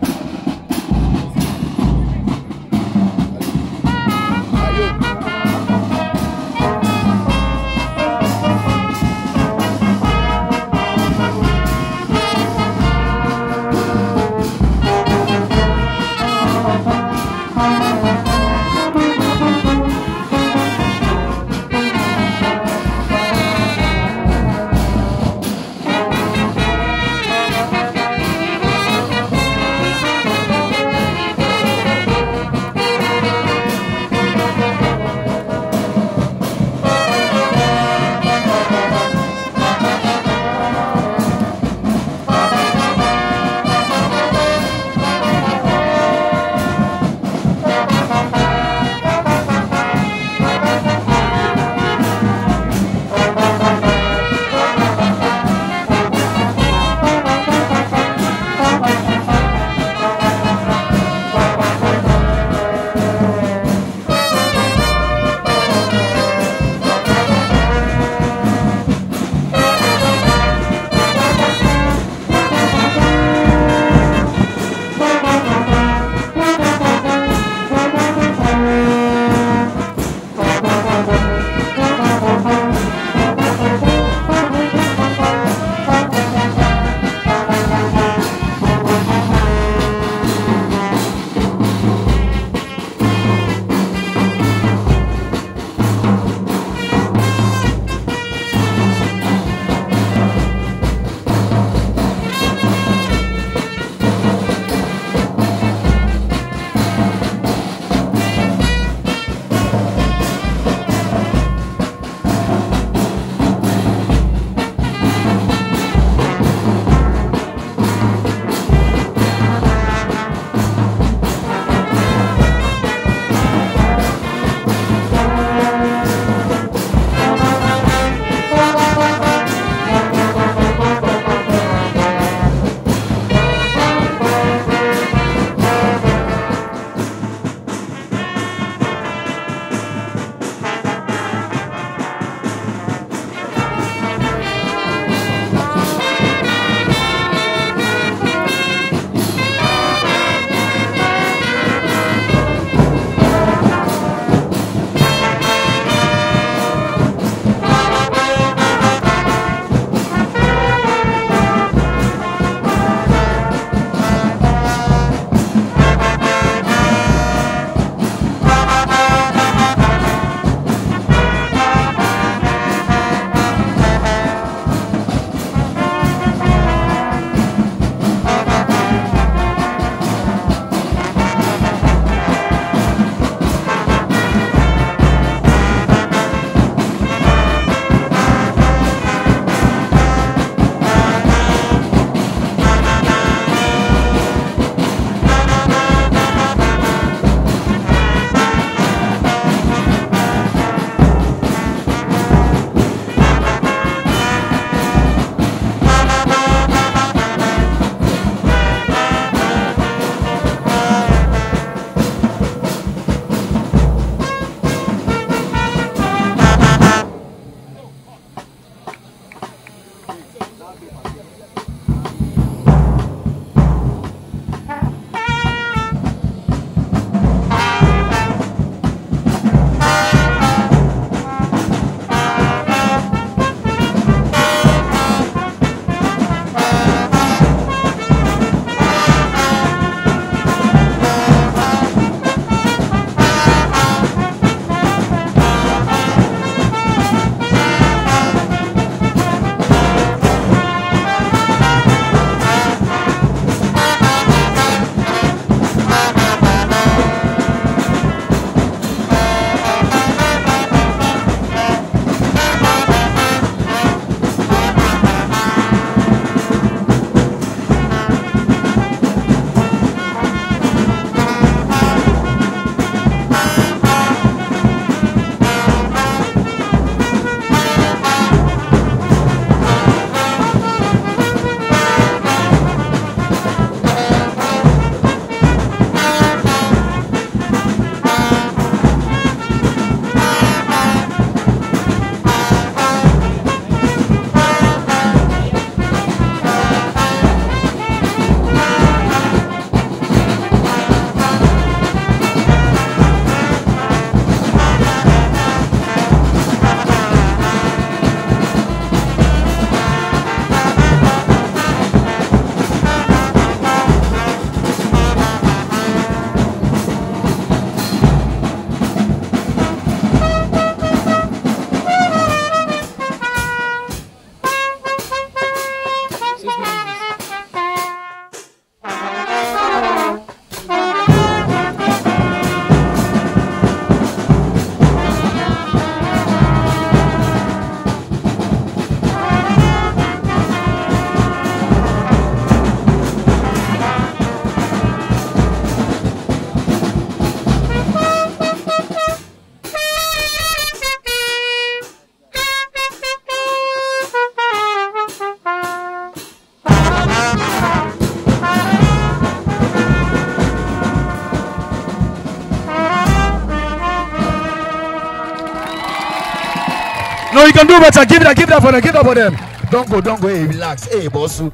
can do better. Give it up, give it up for them, give it up for them. Don't go, don't go. Hey, relax. Hey, bossu.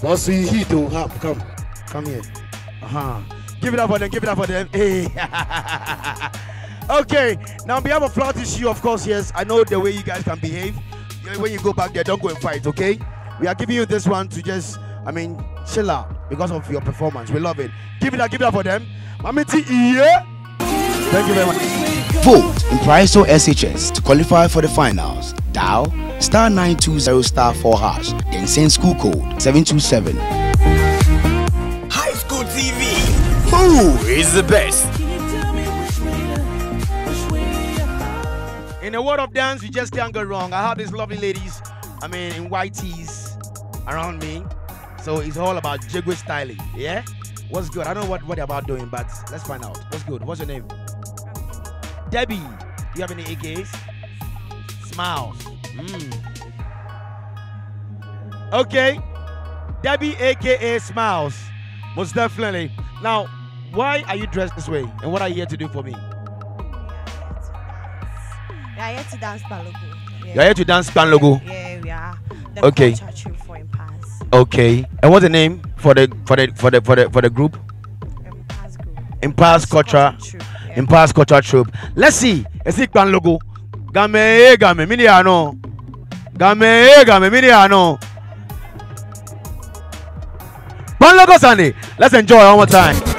Bossu, you heat oh. Ha, Come, come here. Uh-huh. Give it up for them, give it up for them. Hey. (laughs) okay, now on behalf of Flora tissue, of course, yes, I know the way you guys can behave. When you go back there, don't go and fight, okay? We are giving you this one to just, I mean, chill out because of your performance. We love it. Give it up, give it up for them. Mamiti, yeah. Thank you very much. Vote Mpraeso SHS to qualify for the finals. Dial star 920 star 4 hash, then send school code 727. High School TV. Who is the best? In the world of dance, you just can't go wrong. I have these lovely ladies, I mean, in white tees around me. So it's all about jiggle styling. Yeah? What's good? I don't know what, what they're about doing, but let's find out. What's good? What's your name? Debbie. Do you have any AKs? Smiles. Mm. Okay. Debbie, aka Smiles. Most definitely. Now, why are you dressed this way? And what are you here to do for me? We are here to dance Balogo. Yeah. You're here to dance Span logo. Yeah, we are. The Okay. for. Okay. And what's the name for the for the for the for the for the group? Impasse Culture. Impasse Culture Troupe. Let's see. Let's see Pan logo. Game eh, game mini ano. Game eh, game mini ano. Pan logo Sunday. Let's enjoy one more time.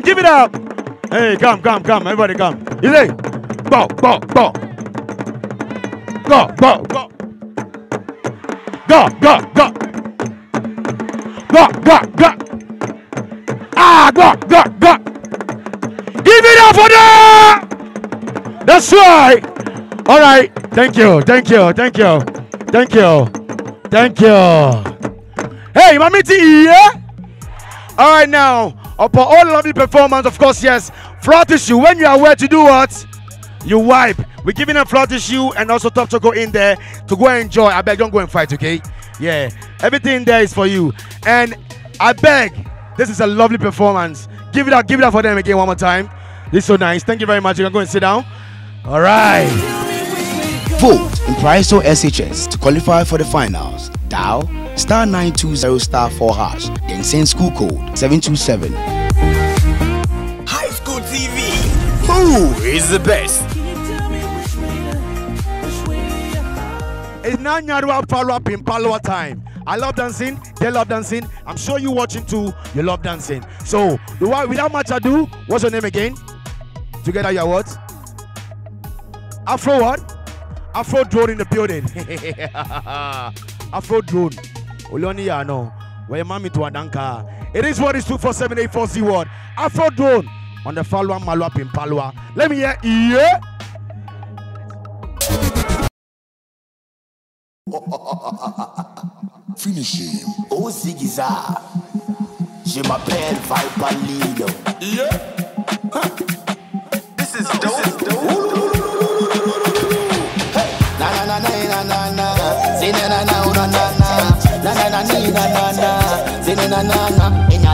Them, give it up. Hey, come, come, come, everybody come. You say, go, go, go. Go, go, go. Go, go, go. Go, go, go. Ah, go, go, go. Give it up for them. That's right. All right. Thank you, thank you, thank you, thank you, thank you. Hey, Mamiti, yeah? All right, now, upon all lovely performance, of course, yes, Flora tissue. When you are where to do what? You wipe. We're giving a Flora tissue and also top choco in there to go and enjoy. I beg, don't go and fight, okay? Yeah, everything there is for you. And I beg, this is a lovely performance. Give it up, give it up for them again one more time. This is so nice. Thank you very much. You can go and sit down. All right. Vote Mpraeso SHS to qualify for the finals. Dial star 920 star 4 hash, then send school code 727. High School TV. Who is the best? It's now Nyarwa Palwa Pimpalwa time. I love dancing. They love dancing. I'm sure you watching too. You love dancing. So, without without much ado, what's your name again? Together, your what? Afro what? Afro drone in the building. (laughs) Afro drone. Oloni ya no. Where mami to adanka. It is what is 247840 word. Afro drone on the Falwa Malwa Pimpalwa. Let me hear yeah. (laughs) Finish him. Oh Ziggy Je m'appelle Viper Lido. Yeah. Na na na na na na. Na na na na. Inya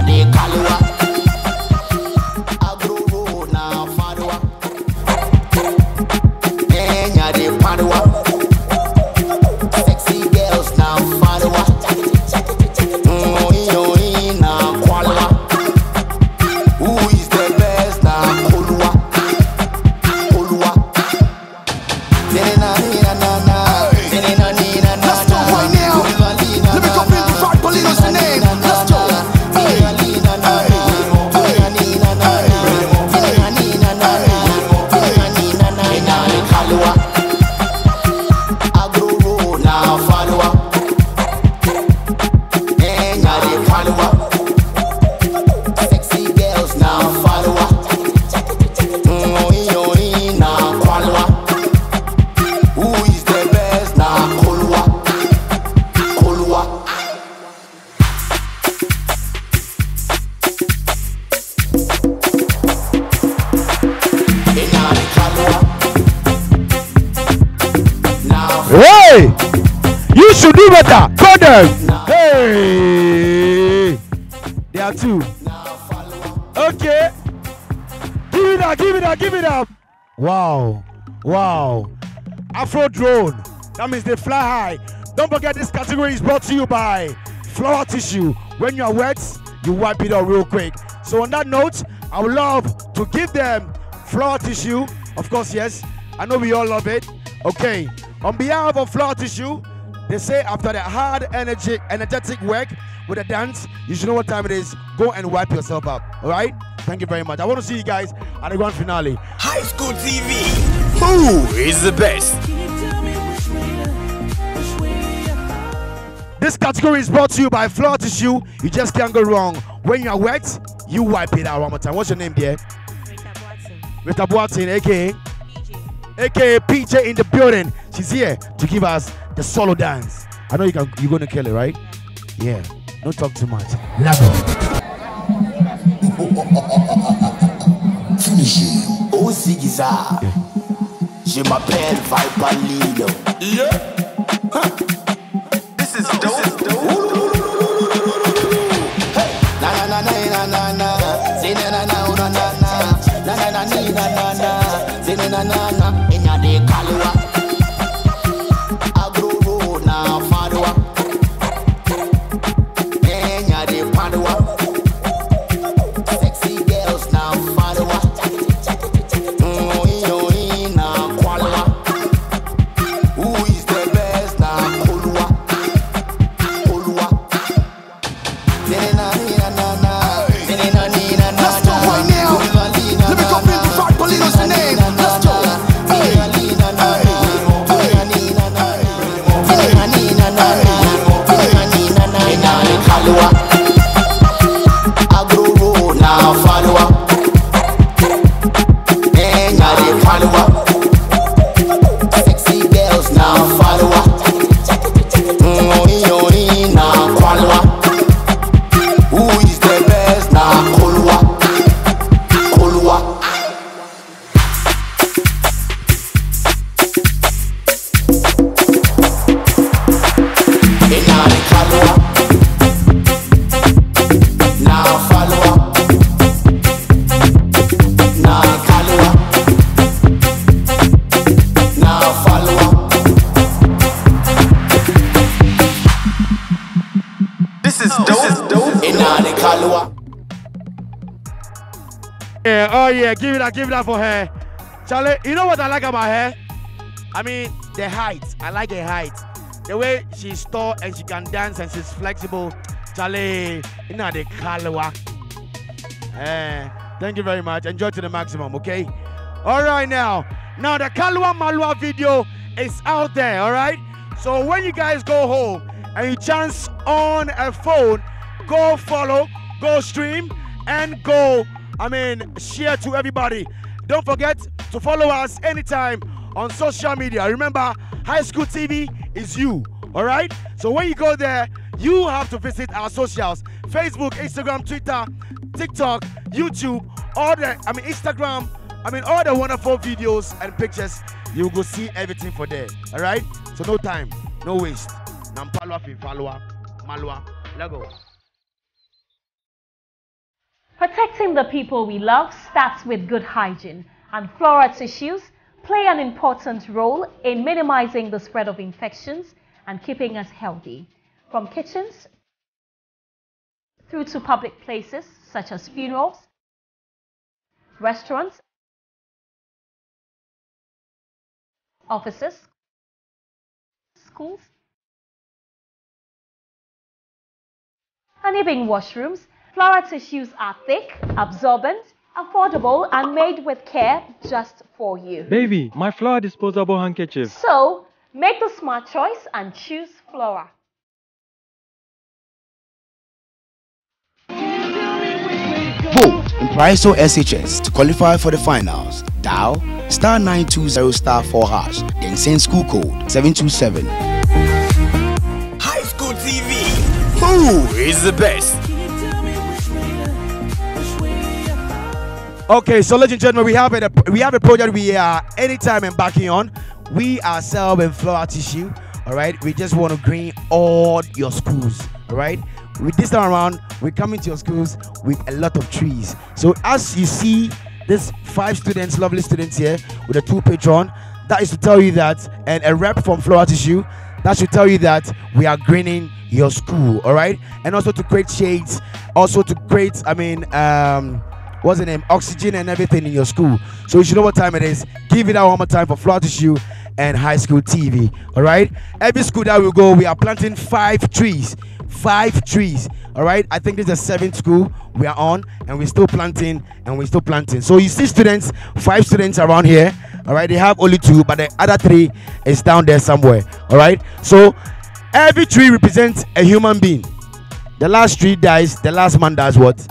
That means they fly high. Don't forget this category is brought to you by Flora Tissue. When you are wet, you wipe it out real quick. So on that note, I would love to give them Flora tissue. Of course, yes. I know we all love it. Okay. On behalf of Flora tissue, they say after the hard energy, energetic work with a dance, you should know what time it is. Go and wipe yourself up. All right? Thank you very much. I want to see you guys at the grand finale. High School TV. Who is the best? This category is brought to you by Flora Tissue. You just can't go wrong. When you're wet, you wipe it out one more time. What's your name, dear? Rita Boatin, aka aka PJ in the building. She's here to give us the solo dance. I know you can. You're gonna kill it, right? Yeah. Don't talk too much. Finish him. Oh Ziggy Je m'appelle Viper Lido. Yeah. This is dope. Give up for her. Charlie, you know what I like about her? I mean, the height. I like her height. The way she's tall and she can dance and she's flexible. Charlie, you know the Kalua. Eh, thank you very much. Enjoy to the maximum, okay? All right now. Now the Kalua Malua video is out there, all right? So when you guys go home and you chance on a phone, go follow, go stream, and go, I mean, share to everybody. Don't forget to follow us anytime on social media. Remember, High School TV is you, all right? So when you go there, you have to visit our socials Facebook, Instagram, Twitter, TikTok, YouTube, all the, I mean, Instagram, I mean, all the wonderful videos and pictures. You go see everything for there, all right? So no time, no waste. Nampalwa Finfalwa, Malwa, go. Protecting the people we love starts with good hygiene, and Flora tissues play an important role in minimizing the spread of infections and keeping us healthy. From kitchens through to public places such as funerals, restaurants, offices, schools, and even washrooms, Flora tissues are thick, absorbent, affordable, and made with care just for you. Baby, my flower disposable handkerchief. So, make the smart choice and choose Flora. Vote Mpraeso SHS to qualify for the finals. Dial star 920 star 4 hash, then send school code 727. High School TV. Who is the best? Okay, so ladies and gentlemen, we have a we have a project we are anytime embarking on. We ourselves in Flora Tissue. All right, we just want to green all your schools. All right, with this time around, we're coming to your schools with a lot of trees. So as you see, this five students, lovely students here with a two patron, that is to tell you that, and a rep from Flora Tissue, that should tell you that we are greening your school. All right, and also to create shades, also to create, I mean, um what's the name, oxygen and everything in your school. So you should know what time it is. Give it out one more time for Flora Tissue and High School TV. All right. Every school that we go, we are planting five trees. Five trees. All right. I think this is the seventh school we are on, and we're still planting and we're still planting. So you see students, five students around here. All right. They have only two, but the other three is down there somewhere. All right. So every tree represents a human being. The last tree dies. The last man does what?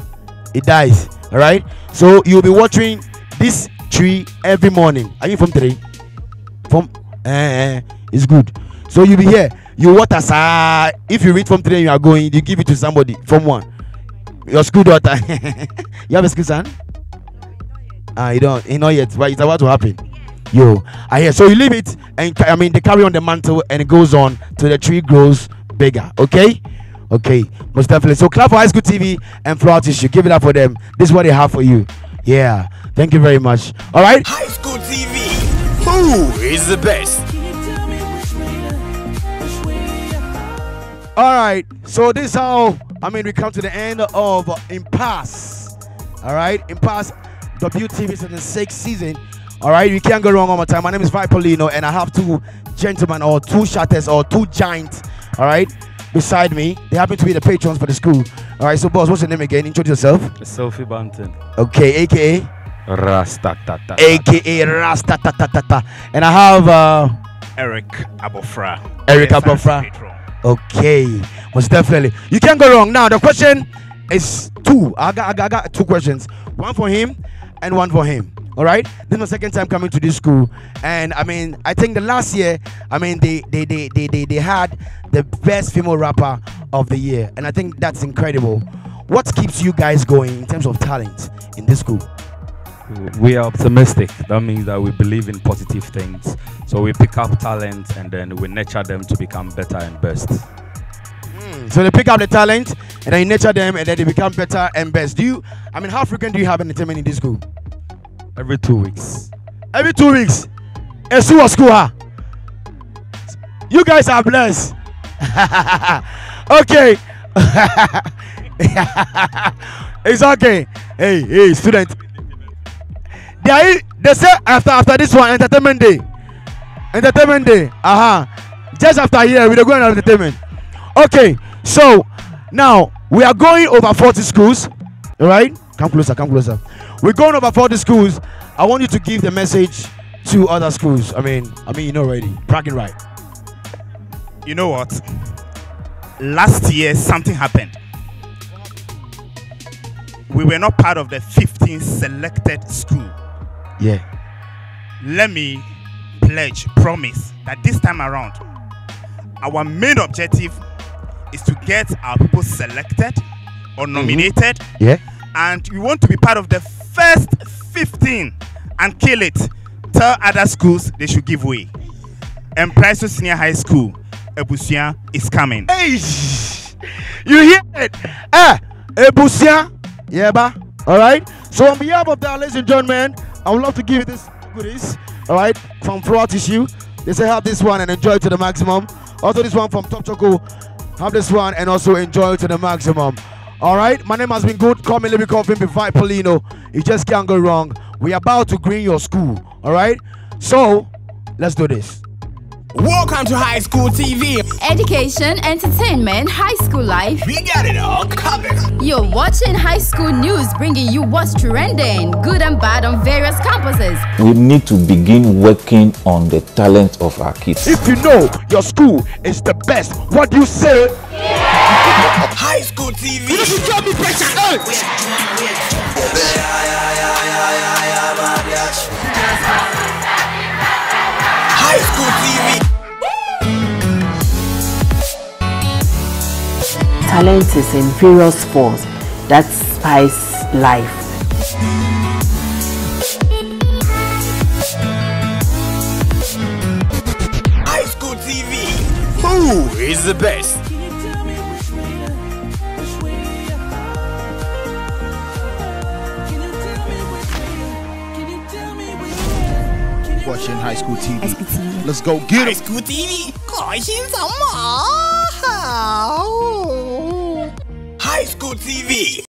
It dies all right? So you'll be watching this tree every morning. Are you from three from eh, it's good. So you'll be here. You water sir. If you read from three you are going you give it to somebody from one. Your school daughter. (laughs) You have a school son? Ah you don't you know yet but it's about to happen. Yo i hear. So you leave it and i mean they carry on the mantle and it goes on till the tree grows bigger okay Okay, most definitely. So clap for High School TV and Flora Tissue. Give it up for them. This is what they have for you. Yeah. Thank you very much. All right. High School TV. Who is the best? All right. So this is how I mean we come to the end of Impasse. All right, Impasse WTB season six season. All right, you can't go wrong all my time. My name is Vipolino, and I have two gentlemen or two shatters or two giants. All right, beside me. They happen to be the patrons for the school. All right, so boss, what's your name again? Introduce yourself. Sophie Banton. Okay, aka Rastatata. aka Rastatatata. And I have uh, Eric Abofra. Eric Yes, Abofra. Okay, most definitely. You can't go wrong. Now the question is two. I got, I got, I got two questions. One for him and one for him. All right. This is my second time coming to this school, and I mean, I think the last year, I mean, they they they they they, they had the best female rapper of the year, and I think that's incredible. What keeps you guys going in terms of talent in this school? We are optimistic. That means that we believe in positive things. So we pick up talent and then we nurture them to become better and best. Hmm. So they pick up the talent and then you nurture them and then they become better and best. Do you, I mean, how frequent do you have entertainment in this school? Every two weeks. Every two weeks. A school school, huh? You guys are blessed. (laughs) okay. (laughs) it's okay. Hey, hey, student. They, are, they say after after this one, entertainment day. Entertainment day. Uh huh. Just after here, we're going on entertainment. Okay, so now we are going over 40 schools. All right, come closer, come closer. We're going over 40 schools. I want you to give the message to other schools. I mean, I mean, you know already. Bragging right. You know what? Last year, something happened. We were not part of the 15 selected school. Yeah. Let me pledge, promise that this time around, our main objective is to get our people selected or mm-hmm. nominated. Yeah. And we want to be part of the first 15 and kill it. Tell other schools they should give way. And Senior High School, Ebusia is coming. Hey, you hear it? Eh, Ebusia. Yeah, ba. All right. So on behalf of that, ladies and gentlemen, I would love to give you this goodies. All right, from Flora Tissue. They say have this one and enjoy to the maximum. Also this one from Top Choco. Have this one and also enjoy it to the maximum. All right, my name has been good. Call me Libby Coffin, Vivi Polino. Oh. You just can't go wrong. We're about to green your school. All right, so let's do this. Welcome to High School TV. Education, entertainment, high school life. We got it all covered. You're watching High School News, bringing you what's trending, good and bad on various campuses. We need to begin working on the talent of our kids. If you know your school is the best, what do you say? High School TV. You should tell me pressure. High School TV. Talent is in various forms that spice life. High School TV. Who is the best? Watching High School TV. Let's go get High it. School TV. 开心什么？好。High School TV.